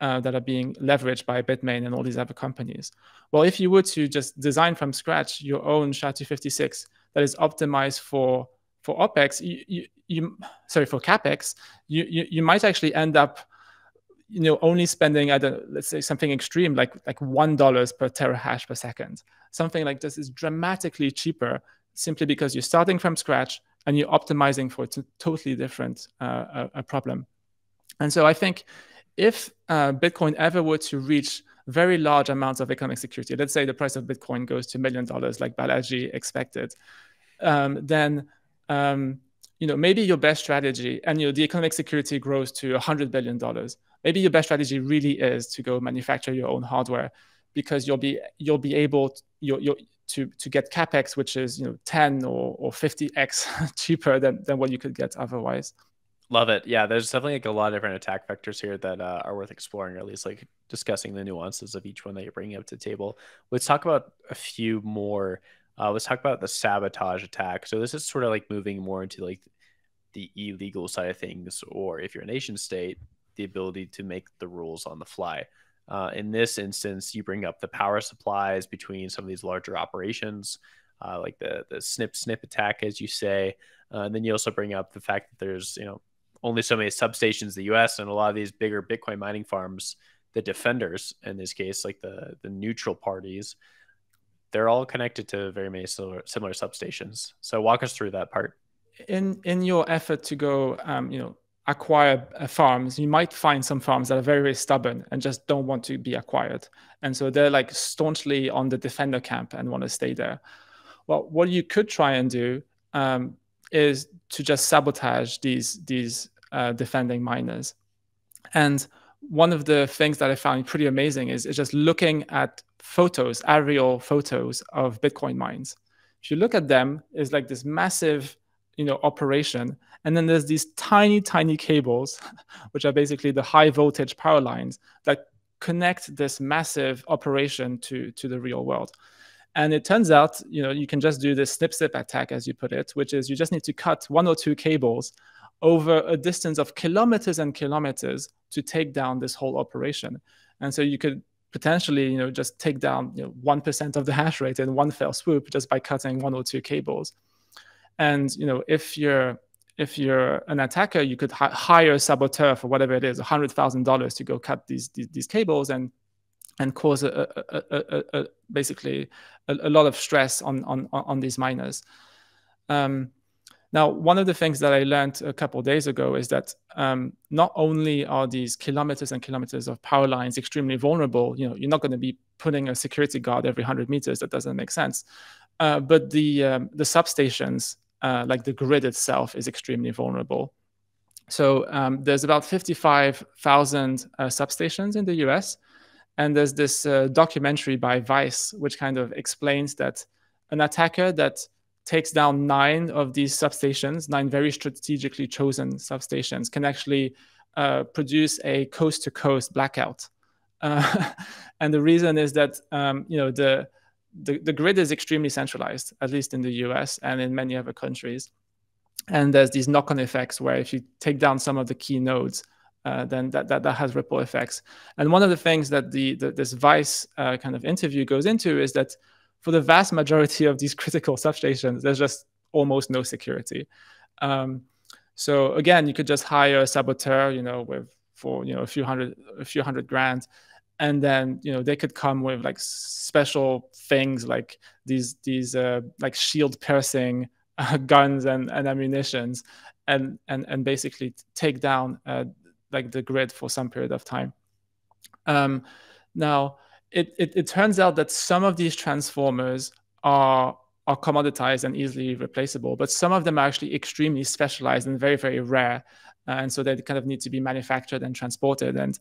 B: uh, that are being leveraged by Bitmain and all these other companies. Well, if you were to just design from scratch your own SHA-256 that is optimized for for OPEX, you, you, you sorry for CAPEX, you, you you might actually end up you know only spending at a, let's say something extreme like like one dollars per terahash per second. Something like this is dramatically cheaper simply because you're starting from scratch and you're optimizing for a totally different uh, a, a problem. And so i think if uh, bitcoin ever were to reach very large amounts of economic security let's say the price of bitcoin goes to a million dollars like balaji expected um, then um, you know maybe your best strategy and you know the economic security grows to a 100 billion dollars maybe your best strategy really is to go manufacture your own hardware because you'll be you'll be able to, you'll, you'll, to to get capex which is you know 10 or, or 50x cheaper than, than what you could get otherwise.
A: Love it. Yeah there's definitely like a lot of different attack vectors here that uh, are worth exploring or at least like discussing the nuances of each one that you're bringing up to the table. Let's talk about a few more. Uh, let's talk about the sabotage attack. So this is sort of like moving more into like the illegal side of things or if you're a nation state the ability to make the rules on the fly. Uh, in this instance, you bring up the power supplies between some of these larger operations, uh, like the the snip snip attack, as you say. Uh, and then you also bring up the fact that there's you know only so many substations in the U.S. and a lot of these bigger Bitcoin mining farms, the defenders in this case, like the the neutral parties, they're all connected to very many similar, similar substations. So walk us through that part.
B: In in your effort to go, um, you know, acquire uh, farms, you might find some farms that are very, very stubborn and just don't want to be acquired. And so they're like staunchly on the defender camp and want to stay there. Well, what you could try and do um, is to just sabotage these these uh, defending miners. And one of the things that I found pretty amazing is, is just looking at photos, aerial photos of Bitcoin mines. If you look at them, it's like this massive you know operation and then there's these tiny tiny cables which are basically the high voltage power lines that connect this massive operation to to the real world. And it turns out you know you can just do this snip snip attack as you put it which is you just need to cut one or two cables over a distance of kilometers and kilometers to take down this whole operation. And so you could potentially you know just take down you know 1% of the hash rate in one fell swoop just by cutting one or two cables. And you know, if you're if you're an attacker, you could hi- hire a saboteur for whatever it is, hundred thousand dollars to go cut these, these, these cables and and cause a, a, a, basically a, lot of stress on on on these miners. Um, now, one of the things that I learned a couple days ago is that um, not only are these kilometers and kilometers of power lines extremely vulnerable, you know, you're not going to be putting a security guard every 100 meters. That doesn't make sense. Uh, but the um, the substations uh, like the grid itself is extremely vulnerable. So um, there's about 55,000 uh, substations in the US. And there's this uh, documentary by Vice, which kind of explains that an attacker that takes down nine of these substations, nine very strategically chosen substations, can actually uh, produce a coast to coast blackout. Uh, and the reason is that um, you know the the, the grid is extremely centralized, at least in the US and in many other countries. And there's these knock on effects where if you take down some of the key nodes, uh, then that, that, that has ripple effects. And one of the things that the, the this Vice uh, kind of interview goes into is that for the vast majority of these critical substations, there's just almost no security. Um, so again, you could just hire a saboteur, you know, with for you know a few hundred a few hundred grand, and then you know they could come with like special things like these these uh, like shield piercing uh, guns and, and ammunitions and and and basically take down uh, like the grid for some period of time. Um, now it, it, it turns out that some of these transformers are are commoditized and easily replaceable but some of them are actually extremely specialized and very very rare uh, and so they kind of need to be manufactured and transported. And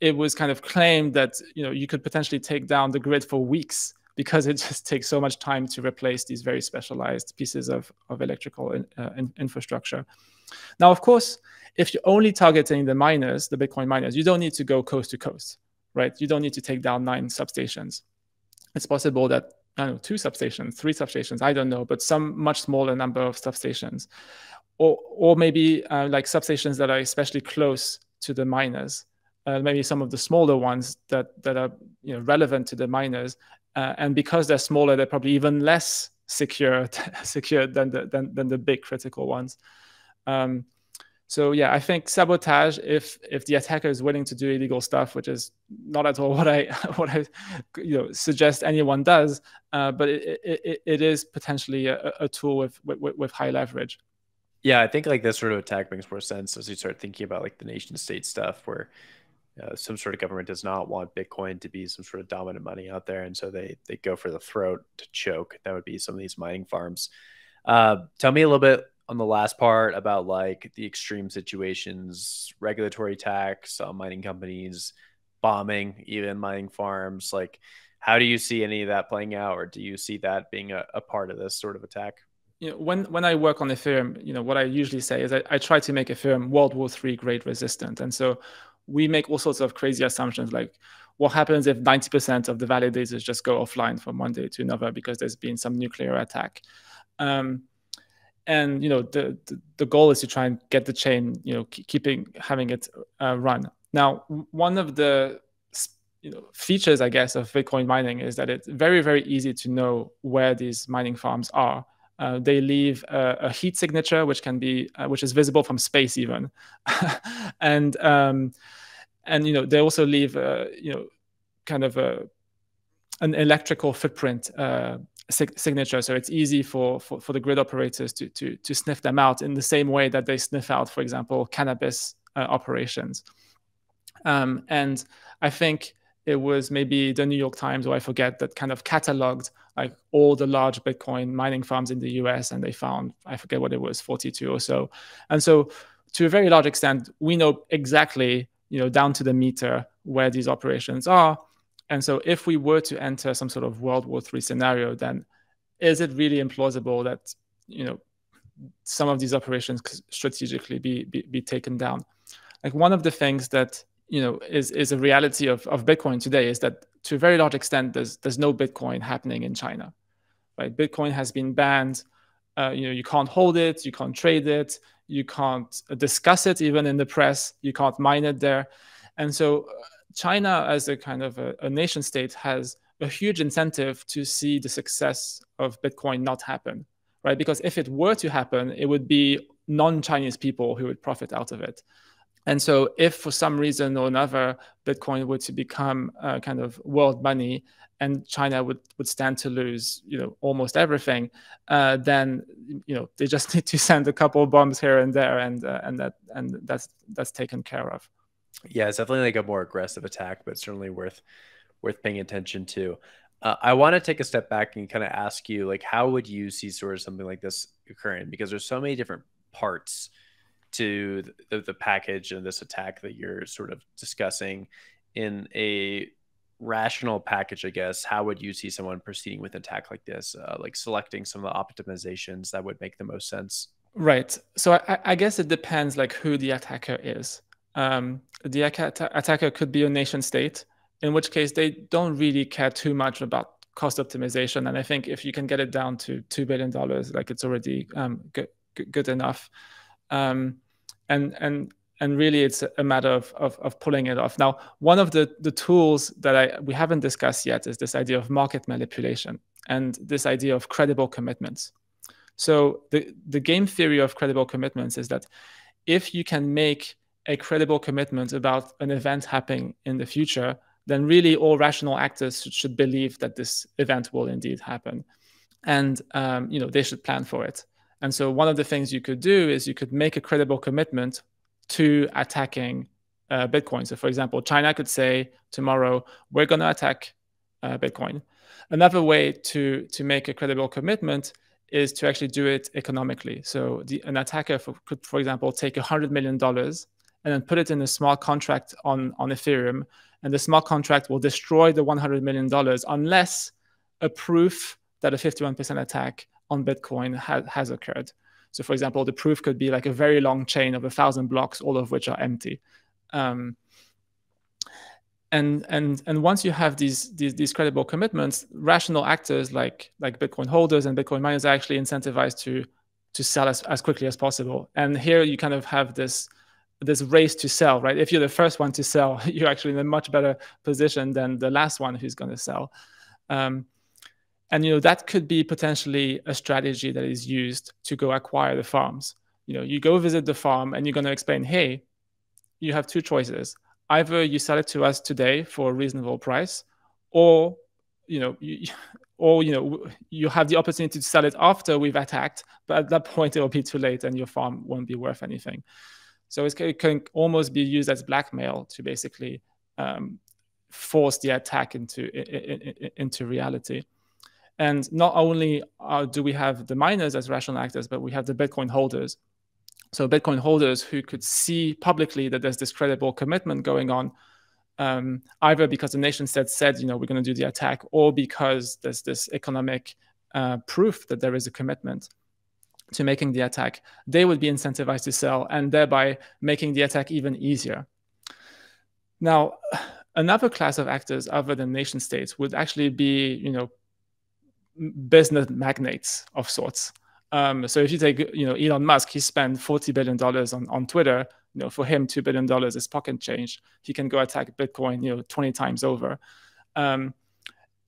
B: it was kind of claimed that you know you could potentially take down the grid for weeks because it just takes so much time to replace these very specialized pieces of, of electrical in, uh, in infrastructure. Now, of course, if you're only targeting the miners, the Bitcoin miners, you don't need to go coast to coast, right? You don't need to take down nine substations. It's possible that I don't know, two substations, three substations, I don't know, but some much smaller number of substations, or or maybe uh, like substations that are especially close to the miners uh, maybe some of the smaller ones that that are you know relevant to the miners. Uh, and because they're smaller, they're probably even less secure secure than the than, than the big critical ones. Um, So yeah, I think sabotage. If if the attacker is willing to do illegal stuff, which is not at all what I what I you know suggest anyone does, uh, but it, it, it is potentially a, a tool with, with, with high leverage.
A: Yeah, I think like this sort of attack makes more sense as you start thinking about like the nation state stuff, where uh, some sort of government does not want Bitcoin to be some sort of dominant money out there, and so they they go for the throat to choke. That would be some of these mining farms. Uh, tell me a little bit on the last part about like the extreme situations, regulatory tax on mining companies, bombing even mining farms. Like, how do you see any of that playing out, or do you see that being a, a part of this sort of attack?
B: You know, when when I work on Ethereum, you know what I usually say is I, I try to make Ethereum World War Three grade resistant, and so we make all sorts of crazy assumptions like what happens if 90% of the validators just go offline from one day to another because there's been some nuclear attack? Um, and you know the, the, the goal is to try and get the chain you know keeping having it uh, run. Now one of the you know features i guess of bitcoin mining is that it's very very easy to know where these mining farms are uh, they leave a, a, heat signature which can be uh, which is visible from space even and um, and you know they also leave uh, you know kind of a an electrical footprint uh, sig- signature. So it's easy for, for, for, the grid operators to, to, to sniff them out in the same way that they sniff out, for example, cannabis uh, operations. Um, and I think it was maybe the New York Times, or I forget, that kind of cataloged like all the large Bitcoin mining farms in the US, and they found I forget what it was, 42 or so. And so, to a very large extent, we know exactly, you know, down to the meter where these operations are. And so, if we were to enter some sort of World War III scenario, then is it really implausible that you know some of these operations could strategically be, be, be taken down? Like one of the things that you know is is a reality of, of Bitcoin today is that to a very large extent there's there's no Bitcoin happening in China, right? Bitcoin has been banned. Uh, you know you can't hold it, you can't trade it, you can't discuss it even in the press, you can't mine it there, and so China, as a kind of a, a, nation state, has a huge incentive to see the success of Bitcoin not happen, right? Because if it were to happen, it would be non-Chinese people who would profit out of it. And so, if for some reason or another Bitcoin were to become uh, kind of world money, and China would, would stand to lose, you know, almost everything, uh, then you know they just need to send a couple of bombs here and there, and uh, and that and that's that's taken care of.
A: Yeah, it's definitely like a more aggressive attack, but certainly worth worth paying attention to. Uh, I want to take a step back and kind of ask you, like, how would you see sort of something like this occurring? Because there's so many different parts to the, the package and this attack that you're sort of discussing. In a rational package, I guess, how would you see someone proceeding with an attack like this? Uh, like selecting some of the optimizations that would make the most sense.
B: Right. So I, I guess it depends, like, who the attacker is um, the attacker could be a nation state, in which case they don't really care too much about cost optimization. And I think if you can get it down to $2 billion, like it's already um, good, good, enough. Um, and, and, and really it's a matter of, of, of, pulling it off. Now, one of the, the tools that I, we haven't discussed yet is this idea of market manipulation and this idea of credible commitments. So the, the game theory of credible commitments is that if you can make a credible commitment about an event happening in the future, then really all rational actors should believe that this event will indeed happen, and um, you know they should plan for it. And so one of the things you could do is you could make a credible commitment to attacking uh, Bitcoin. So for example, China could say tomorrow we're going to attack uh, Bitcoin. Another way to to make a credible commitment is to actually do it economically. So the, an attacker for, could, for example, take hundred million dollars and then put it in a smart contract on, on Ethereum. And the smart contract will destroy the $100 million unless a proof that a 51% attack on Bitcoin ha- has occurred. So, for example, the proof could be like a very long chain of a thousand blocks, all of which are empty. Um, and and and once you have these, these these credible commitments, rational actors like like Bitcoin holders and Bitcoin miners are actually incentivized to to sell as, as quickly as possible. And here you kind of have this this race to sell, right? If you're the first one to sell, you're actually in a much better position than the last one who's going to sell. Um, and you know that could be potentially a strategy that is used to go acquire the farms. you know, you go visit the farm and you're going to explain, hey, you have two choices. Either you sell it to us today for a reasonable price, or you know, you, or you know, you have the opportunity to sell it after we've attacked, but at that point it will be too late and your farm won't be worth anything. So it can almost be used as blackmail to basically um, force the attack into into reality. And not only uh, do we have the miners as rational actors, but we have the Bitcoin holders so Bitcoin holders who could see publicly that there's this credible commitment going on, um, either because the nation state said, you know, we're going to do the attack, or because there's this economic uh, proof that there is a commitment to making the attack, they would be incentivized to sell and thereby making the attack even easier. Now, another class of actors other than nation states would actually be, you know, business magnates of sorts. Um, so if you take, you know, Elon Musk, he spent forty billion dollars on on Twitter. You know, for him, two billion dollars is pocket change. He can go attack Bitcoin, you know, twenty times over. Um,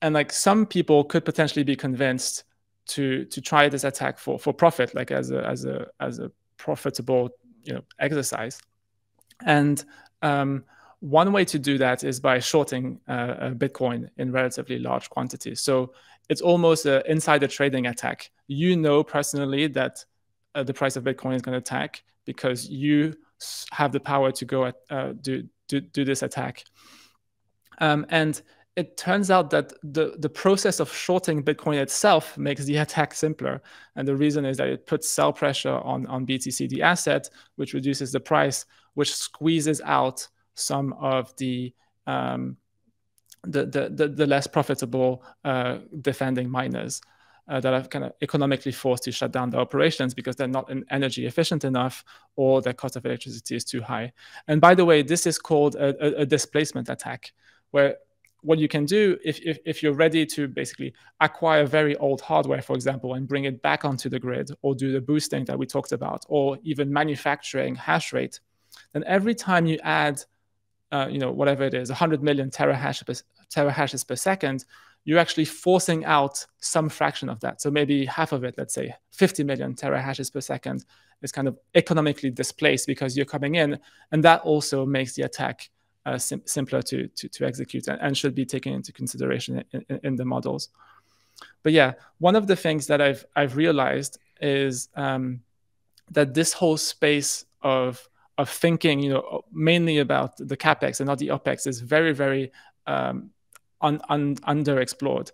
B: and like some people could potentially be convinced to to try this attack for for profit, like as a as a as a profitable you know exercise. And um, one way to do that is by shorting uh, Bitcoin in relatively large quantities. So it's almost an insider trading attack. You know personally that uh, the price of Bitcoin is going to attack because you have the power to go at, uh, do, do, do this attack. Um, and it turns out that the, the process of shorting Bitcoin itself makes the attack simpler. And the reason is that it puts sell pressure on, on BTC, the asset, which reduces the price, which squeezes out some of the um, the, the, the, less profitable uh, defending miners uh, that are kind of economically forced to shut down their operations because they're not energy efficient enough or their cost of electricity is too high. And by the way, this is called a, a, a displacement attack, where what you can do if, if, if, you're ready to basically acquire very old hardware, for example, and bring it back onto the grid or do the boosting that we talked about, or even manufacturing hash rate, then every time you add uh, you know, whatever it is, 100 million terahash per, terahashes per second, you're actually forcing out some fraction of that. So maybe half of it, let's say 50 million terahashes per second, is kind of economically displaced because you're coming in, and that also makes the attack uh, sim simpler to, to, to execute and, and, should be taken into consideration in, in, in, the models. But yeah, one of the things that I've I've realized is um, that this whole space of of thinking, you know, mainly about the capex and not the opex is very, very um, un, un, underexplored.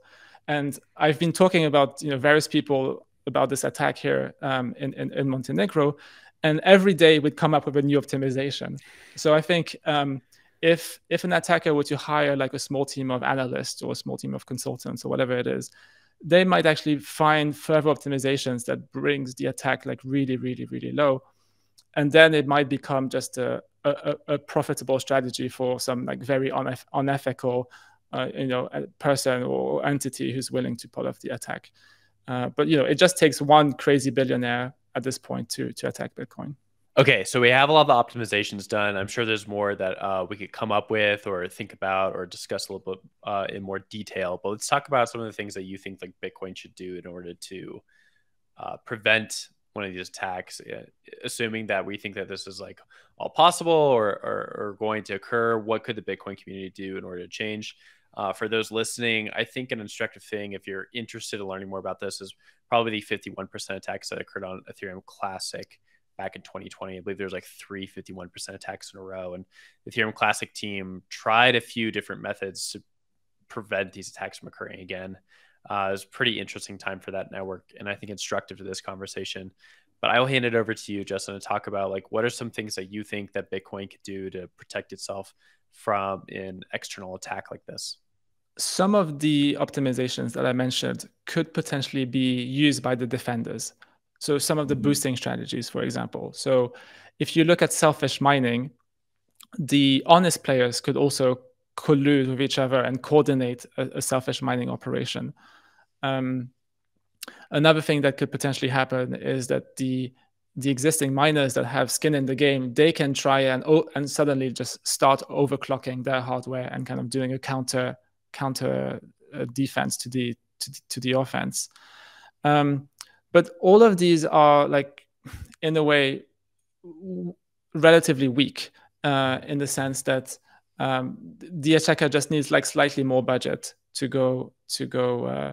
B: And I've been talking about, you know, various people about this attack here um, in, in, in, Montenegro, and every day we'd come up with a new optimization. So I think um, if if an attacker were to hire like a small team of analysts or a small team of consultants or whatever it is, they might actually find further optimizations that brings the attack like really, really, really low and then it might become just a, a, a profitable strategy for some like very uneth- unethical uh, you know person or entity who's willing to pull off the attack. Uh, but you know it just takes one crazy billionaire at this point to to attack bitcoin.
A: Okay so we have a lot of optimizations done. I'm sure there's more that uh, we could come up with or think about or discuss a little bit uh, in more detail. But let's talk about some of the things that you think like bitcoin should do in order to uh, prevent one of these attacks, eh, assuming that we think that this is like all possible or, or, or going to occur, what could the Bitcoin community do in order to change? Uh, for those listening, I think an instructive thing, if you're interested in learning more about this, is probably the 51% attacks that occurred on Ethereum Classic back in 2020. I believe there's like three 51% attacks in a row. And the Ethereum Classic team tried a few different methods to prevent these attacks from occurring again. Uh, it was pretty interesting time for that network, and I think instructive to this conversation. But I will hand it over to you, Justin, to talk about like what are some things that you think that Bitcoin could do to protect itself from an external attack like this.
B: Some of the optimizations that I mentioned could potentially be used by the defenders. So some of the mm-hmm. boosting strategies, for example. So if you look at selfish mining, the honest players could also collude with each other and coordinate a, a selfish mining operation. Um, another thing that could potentially happen is that the the existing miners that have skin in the game, they can try and oh, and suddenly just start overclocking their hardware and kind of doing a counter counter uh, defense to the to, to the offense. Um, but all of these are like in a way, relatively weak uh, in the sense that um, the attacker just needs like slightly more budget to go to go uh,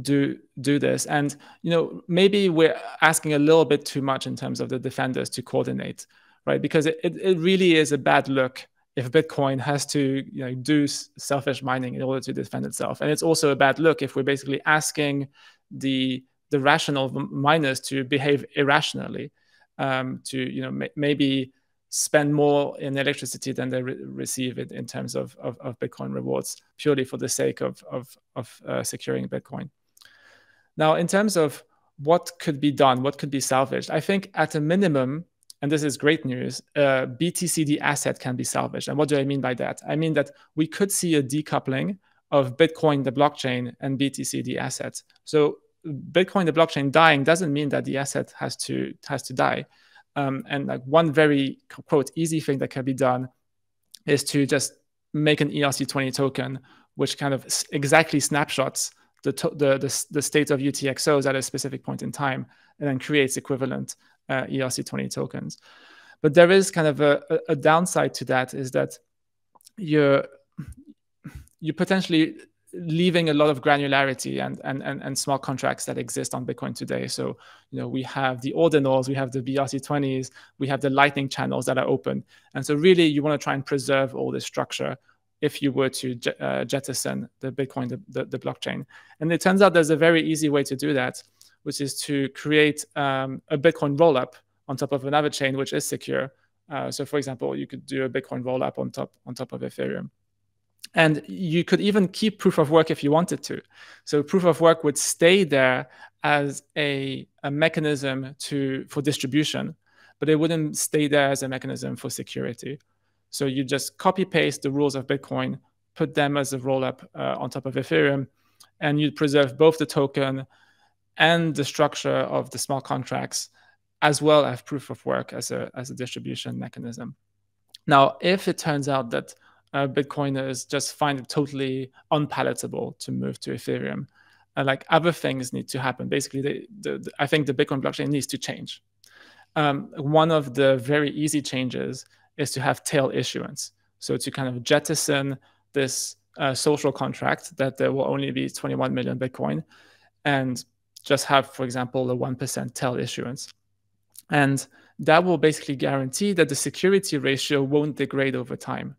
B: do do this. And you know, maybe we're asking a little bit too much in terms of the defenders to coordinate, right? Because it, it, really is a bad look if Bitcoin has to you know, do selfish mining in order to defend itself. And it's also a bad look if we're basically asking the the rational miners to behave irrationally, um, to you know maybe spend more in electricity than they re- receive it in terms of, of, of, Bitcoin rewards, purely for the sake of of, of uh, securing Bitcoin. Now, in terms of what could be done, what could be salvaged, I think at a minimum, and this is great news, uh, BTCD asset can be salvaged. And what do I mean by that? I mean that we could see a decoupling of Bitcoin, the blockchain, and BTCD assets. So Bitcoin, the blockchain, dying doesn't mean that the asset has to has to die. Um, and like one very quote easy thing that can be done is to just make an ERC20 token, which kind of exactly snapshots the, the, the, the, state of UTXOs at a specific point in time, and then creates equivalent uh, ERC20 tokens. But there is kind of a, a downside to that is that you're you potentially leaving a lot of granularity and, and, and, and smart contracts that exist on Bitcoin today. So, you know, we have the ordinals, we have the BRC20s, we have the lightning channels that are open. And so really you want to try and preserve all this structure if you were to uh, jettison the Bitcoin, the, the, the, blockchain. And it turns out there's a very easy way to do that, which is to create um, a Bitcoin rollup on top of another chain, which is secure. Uh, so for example, you could do a Bitcoin rollup on top on top of Ethereum. And you could even keep proof of work if you wanted to. So proof of work would stay there as a, a mechanism to for distribution, but it wouldn't stay there as a mechanism for security. So you just copy paste the rules of Bitcoin, put them as a rollup uh, on top of Ethereum, and you preserve both the token and the structure of the smart contracts, as well as proof of work as a, as a distribution mechanism. Now, if it turns out that uh, Bitcoiners just find it totally unpalatable to move to Ethereum. Uh, like other things need to happen. Basically, the, the, the, I think the Bitcoin blockchain needs to change. Um, one of the very easy changes is to have tail issuance. So to kind of jettison this uh, social contract that there will only be 21 million Bitcoin and just have, for example, a 1% tail issuance. And that will basically guarantee that the security ratio won't degrade over time.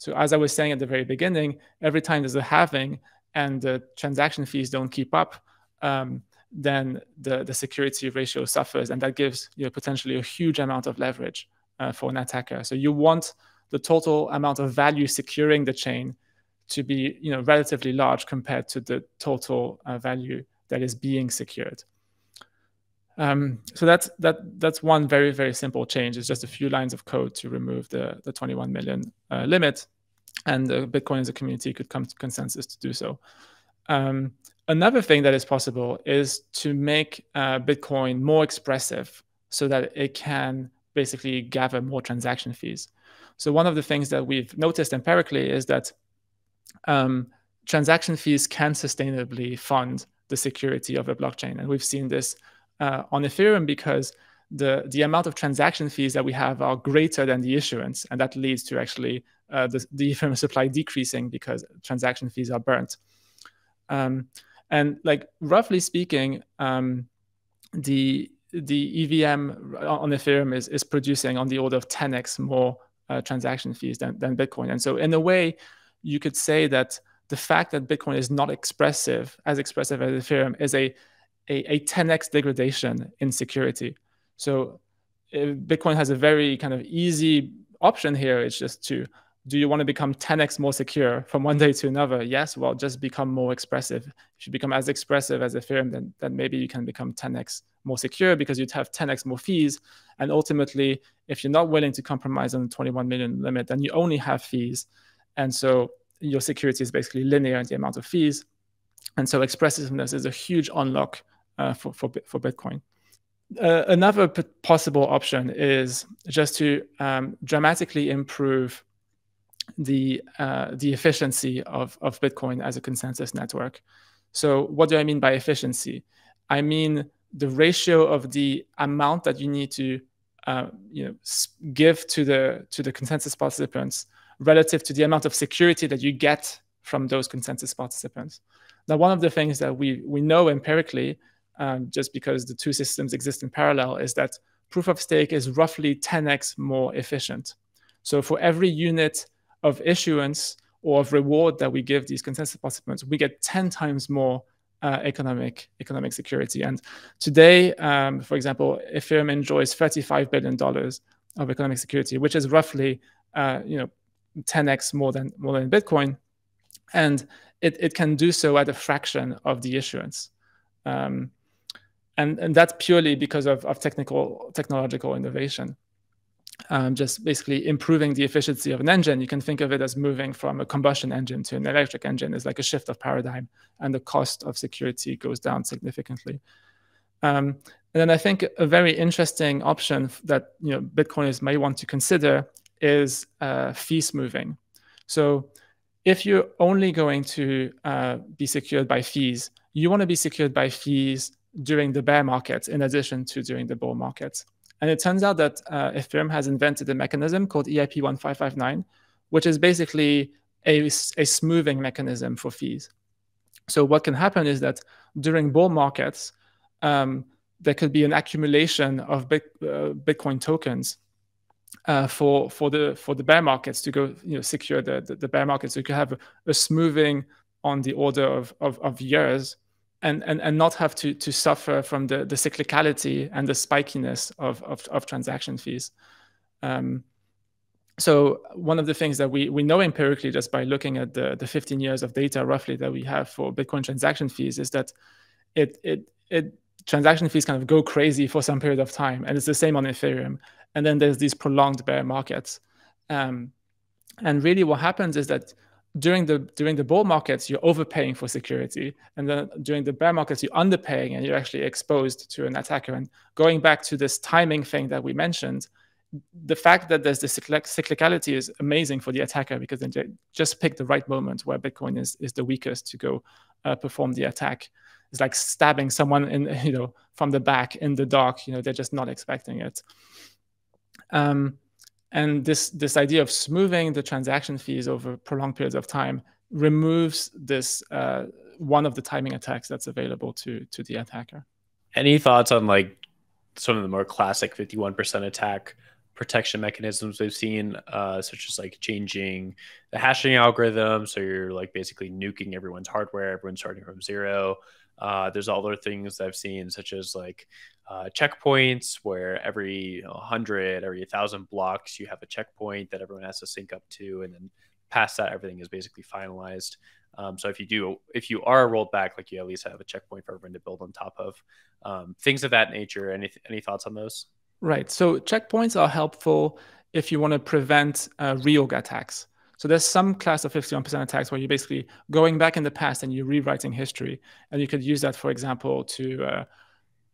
B: So as I was saying at the very beginning, every time there's a halving and the transaction fees don't keep up, um, then the, the security ratio suffers, and that gives you know, potentially a huge amount of leverage uh, for an attacker. So you want the total amount of value securing the chain to be you know relatively large compared to the total uh, value that is being secured. Um, so that's that that's one very very simple change. It's just a few lines of code to remove the the 21 million uh, limit, and the Bitcoin as a community could come to consensus to do so. Um, another thing that is possible is to make uh, Bitcoin more expressive so that it can basically gather more transaction fees. So one of the things that we've noticed empirically is that um, transaction fees can sustainably fund the security of a blockchain, and we've seen this uh, on Ethereum because the, the amount of transaction fees that we have are greater than the issuance, and that leads to actually uh, the, the Ethereum supply decreasing because transaction fees are burnt. Um, and like roughly speaking, um, the the EVM on Ethereum is, is producing on the order of 10x more uh, transaction fees than, than Bitcoin. And so in a way, you could say that the fact that Bitcoin is not expressive, as expressive as Ethereum, is a a, a 10x degradation in security. So Bitcoin has a very kind of easy option here. It's just to do you want to become 10x more secure from one day to another? Yes, well, just become more expressive. If you become as expressive as Ethereum, then, then maybe you can become 10x more secure because you'd have 10x more fees. And ultimately, if you're not willing to compromise on the 21 million limit, then you only have fees. And so your security is basically linear in the amount of fees. And so expressiveness is a huge unlock uh, for, for, for Bitcoin. Uh, another possible option is just to um, dramatically improve the uh, the efficiency of, of Bitcoin as a consensus network. So what do I mean by efficiency? I mean the ratio of the amount that you need to uh, you know give to the to the consensus participants relative to the amount of security that you get from those consensus participants. Now, one of the things that we we know empirically, um, just because the two systems exist in parallel, is that proof of stake is roughly 10x more efficient. So for every unit of issuance or of reward that we give these consensus participants, we get 10 times more uh, economic economic security. And today, um, for example, Ethereum enjoys 35 billion dollars of economic security, which is roughly uh, you know 10x more than more than Bitcoin, and it, it can do so at a fraction of the issuance. Um, and, and that's purely because of, of technical technological innovation um, just basically improving the efficiency of an engine. You can think of it as moving from a combustion engine to an electric engine is like a shift of paradigm, and the cost of security goes down significantly. Um, and then I think a very interesting option that you know Bitcoiners may want to consider is uh, fee smoothing. So if you're only going to uh, be secured by fees, you want to be secured by fees during the bear market in addition to during the bull market. And it turns out that uh, Ethereum has invented a mechanism called EIP 1559, which is basically a, a smoothing mechanism for fees. So what can happen is that during bull markets, um, there could be an accumulation of uh, Bitcoin tokens uh, for for the for the bear markets to go you know secure the the, the bear markets. So you could have a, a smoothing on the order of, of, of years and, and, and not have to, to suffer from the, the cyclicality and the spikiness of, of, of transaction fees. Um, so one of the things that we, we know empirically just by looking at the, the 15 years of data roughly that we have for Bitcoin transaction fees is that it, it, it transaction fees kind of go crazy for some period of time. And it's the same on Ethereum. And then there's these prolonged bear markets. Um, and really what happens is that during the during the bull markets you're overpaying for security. And then during the bear markets you're underpaying and you're actually exposed to an attacker. And going back to this timing thing that we mentioned the fact that there's this cyclicality is amazing for the attacker because then they just pick the right moment where bitcoin is is the weakest to go uh, perform the attack. It's like stabbing someone in you know from the back in the dark. You know they're just not expecting it. Um, and this, this idea of smoothing the transaction fees over prolonged periods of time removes this uh, one of the timing attacks that's available to, to the attacker.
A: Any thoughts on like some of the more classic 51% attack protection mechanisms we've seen, uh, such as like changing the hashing algorithm. So you're like basically nuking everyone's hardware, everyone's starting from zero. Uh, there's other things I've seen, such as like uh, checkpoints, where every you know, 100, every 1,000 blocks, you have a checkpoint that everyone has to sync up to. And then past that, everything is basically finalized. Um, so if you do, if you are rolled back, like you at least have a checkpoint for everyone to build on top of. Um, things of that nature. Any any thoughts on those?
B: Right. So checkpoints are helpful if you want to prevent uh, reorg attacks. So there's some class of 51% attacks where you're basically going back in the past and you're rewriting history, and you could use that, for example, to uh,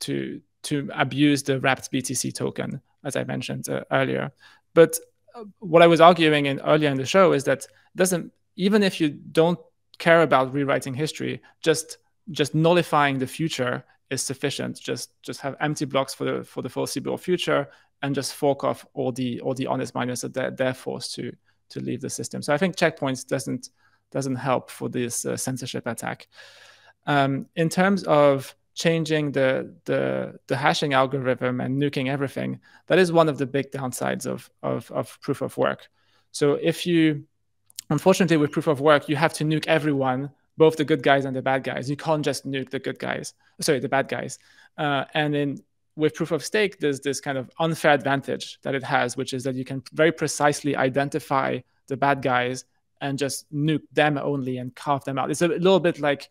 B: to to abuse the wrapped BTC token, as I mentioned uh, earlier. But uh, what I was arguing in earlier in the show is that doesn't even if you don't care about rewriting history, just just nullifying the future is sufficient. Just just have empty blocks for the for the foreseeable future and just fork off all the all the honest miners that they're, they're forced to to leave the system. So I think checkpoints doesn't doesn't help for this uh, censorship attack. Um, in terms of changing the, the the hashing algorithm and nuking everything, that is one of the big downsides of, of, of proof of work. So if you, unfortunately, with proof of work, you have to nuke everyone, both the good guys and the bad guys. You can't just nuke the good guys, sorry, the bad guys. Uh, and in with proof of stake, there's this kind of unfair advantage that it has, which is that you can very precisely identify the bad guys and just nuke them only and carve them out. It's a little bit like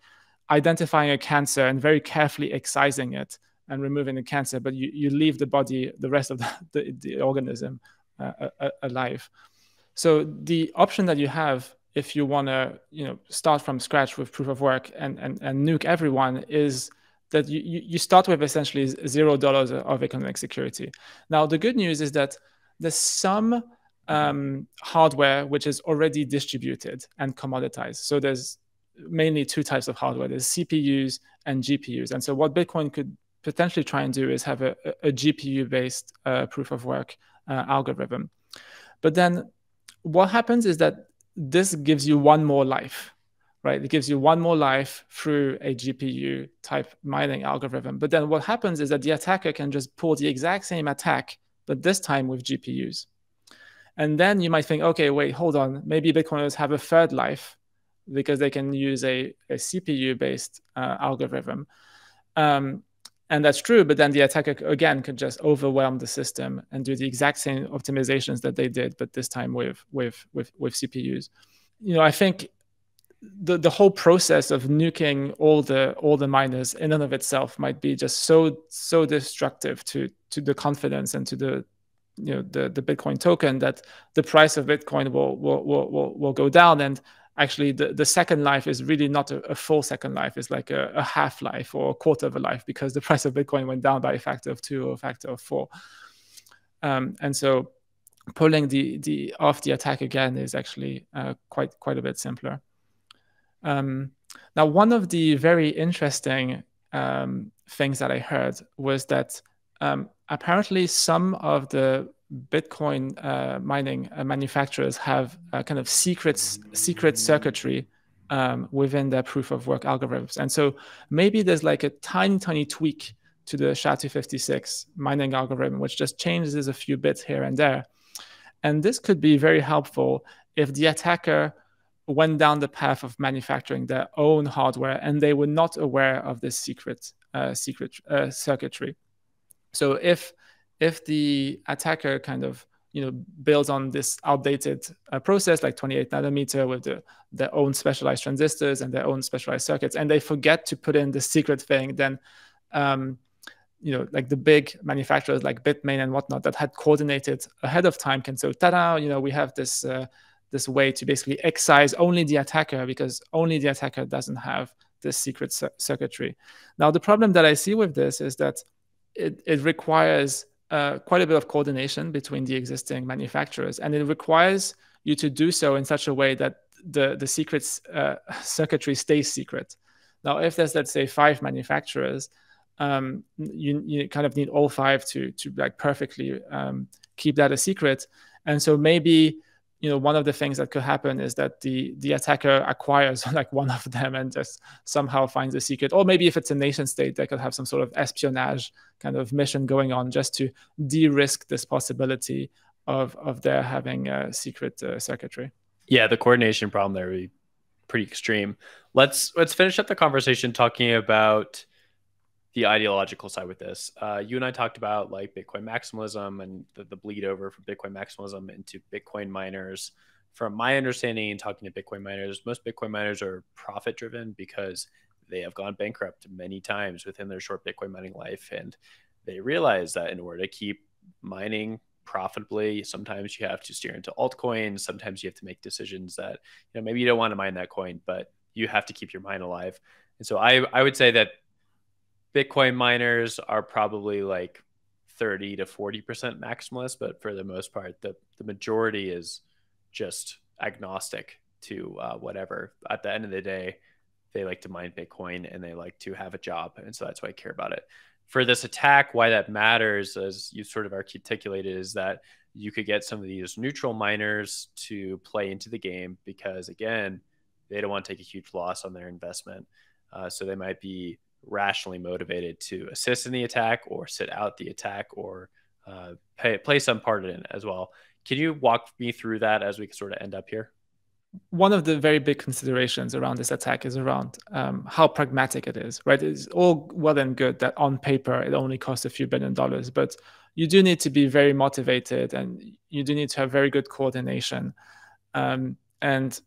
B: identifying a cancer and very carefully excising it and removing the cancer, but you, you leave the body, the rest of the, the, the organism uh, alive. So the option that you have if you want to you know start from scratch with proof of work and, and, and nuke everyone is that you, you start with essentially zero dollars of economic security. Now, the good news is that there's some um, hardware which is already distributed and commoditized. So there's mainly two types of hardware there's CPUs and GPUs. And so, what Bitcoin could potentially try and do is have a, a GPU based uh, proof of work uh, algorithm. But then what happens is that this gives you one more life, right? It gives you one more life through a GPU type mining algorithm. But then what happens is that the attacker can just pull the exact same attack, but this time with GPUs. And then you might think, okay, wait, hold on. Maybe Bitcoiners have a third life because they can use a, a CPU based uh, algorithm. Um, and that's true, but then the attacker again could just overwhelm the system and do the exact same optimizations that they did, but this time with with with, with CPUs. You know, I think the the whole process of nuking all the all the miners in and of itself might be just so so destructive to to the confidence and to the you know the the Bitcoin token that the price of Bitcoin will will will will, will go down and actually the, the second life is really not a, a full second life. It's like a, a, half life or a quarter of a life because the price of bitcoin went down by a factor of two or a factor of four. Um, and so pulling the the off the attack again is actually uh, quite quite a bit simpler. Um, now one of the very interesting um, things that i heard was that um, apparently some of the Bitcoin uh, mining uh, manufacturers have kind of secrets, secret circuitry um, within their proof of work algorithms. And so maybe there's like a tiny, tiny tweak to the SHA-256 mining algorithm, which just changes a few bits here and there. And this could be very helpful if the attacker went down the path of manufacturing their own hardware and they were not aware of this secret, uh, secret uh, circuitry. So if if the attacker kind of you know builds on this outdated uh, process like 28 nanometer with the, their own specialized transistors and their own specialized circuits and they forget to put in the secret thing then um, you know like the big manufacturers like bitmain and whatnot that had coordinated ahead of time can say ta-da you know we have this uh, this way to basically excise only the attacker because only the attacker doesn't have this secret circuitry. Now the problem that i see with this is that it, it requires uh, quite a bit of coordination between the existing manufacturers, and it requires you to do so in such a way that the the secrets uh, circuitry stays secret. Now, if there's let's say five manufacturers, um, you you kind of need all five to to like perfectly um, keep that a secret, and so maybe you know one of the things that could happen is that the the attacker acquires like one of them and just somehow finds a secret. Or maybe if it's a nation state they could have some sort of espionage kind of mission going on just to de-risk this possibility of of their having a secret uh, circuitry.
A: Yeah the coordination problem there would be pretty extreme. Let's let's finish up the conversation talking about the ideological side with this. Uh, you and I talked about like Bitcoin maximalism and the, the, bleed over from Bitcoin maximalism into Bitcoin miners. From my understanding and talking to Bitcoin miners, most Bitcoin miners are profit driven because they have gone bankrupt many times within their short Bitcoin mining life. And they realize that in order to keep mining profitably, sometimes you have to steer into altcoins. Sometimes you have to make decisions that, you know, maybe you don't want to mine that coin, but you have to keep your mine alive. And so I, I would say that Bitcoin miners are probably like 30 to 40% maximalist, but for the most part, the, the majority is just agnostic to uh, whatever. At the end of the day, they like to mine Bitcoin and they like to have a job. And so that's why I care about it. For this attack, why that matters, as you sort of articulated, is that you could get some of these neutral miners to play into the game because, again, they don't want to take a huge loss on their investment. Uh, so they might be rationally motivated to assist in the attack or sit out the attack or uh, pay, play some part in it as well. Can you walk me through that as we sort of end up here?
B: One of the very big considerations around this attack is around um, how pragmatic it is, right? It's all well and good that on paper it only costs a few billion dollars, but you do need to be very motivated and you do need to have very good coordination. Um, and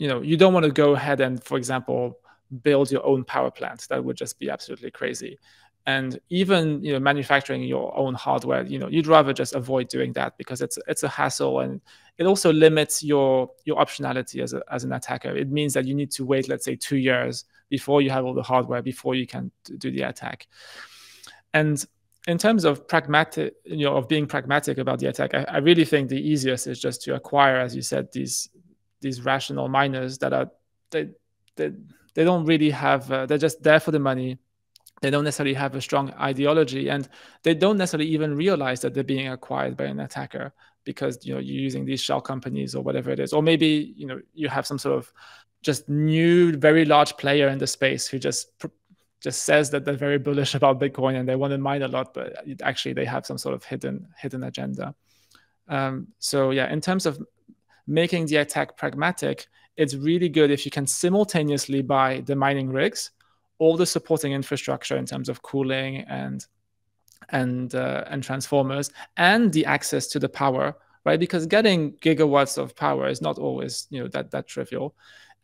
B: you know, you don't want to go ahead and, for example, build your own power plant. That would just be absolutely crazy. And even you know manufacturing your own hardware, you know you'd rather just avoid doing that because it's it's a hassle and it also limits your your optionality as a, as an attacker. It means that you need to wait, let's say, two years before you have all the hardware before you can do the attack. And in terms of pragmatic, you know, of being pragmatic about the attack, I, I really think the easiest is just to acquire, as you said, these these rational miners that are they they they don't really have uh, they're just there for the money. They don't necessarily have a strong ideology and they don't necessarily even realize that they're being acquired by an attacker because you know you're using these shell companies or whatever it is. Or maybe you know you have some sort of just new very large player in the space who just just says that they're very bullish about bitcoin and they want to mine a lot but actually they have some sort of hidden hidden agenda. Um, so yeah in terms of making the attack pragmatic it's really good if you can simultaneously buy the mining rigs all the supporting infrastructure in terms of cooling and and uh, and transformers and the access to the power right? Because getting gigawatts of power is not always you know that that trivial.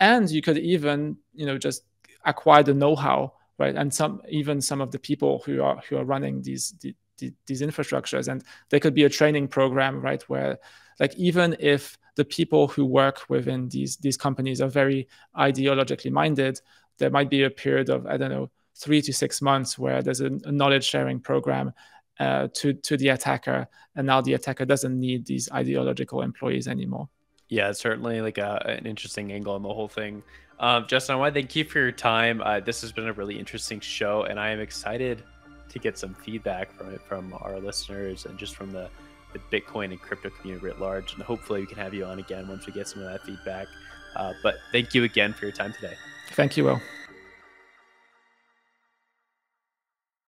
B: And you could even you know just acquire the know-how right? And some even some of the people who are who are running these the, the, these infrastructures. And there could be a training program right where like even if the people who work within these these companies are very ideologically minded there might be a period of I don't know three to six months where there's a, a knowledge sharing program uh, to to the attacker, and now the attacker doesn't need these ideological employees anymore.
A: Yeah, it's certainly like a, an interesting angle on the whole thing. Um, Justin, I want to thank you for your time. Uh, this has been a really interesting show, and I am excited to get some feedback from it from our listeners and just from the, the Bitcoin and crypto community at large. And hopefully, we can have you on again once we get some of that feedback. Uh, but thank you again for your time today.
B: Thank you, Will.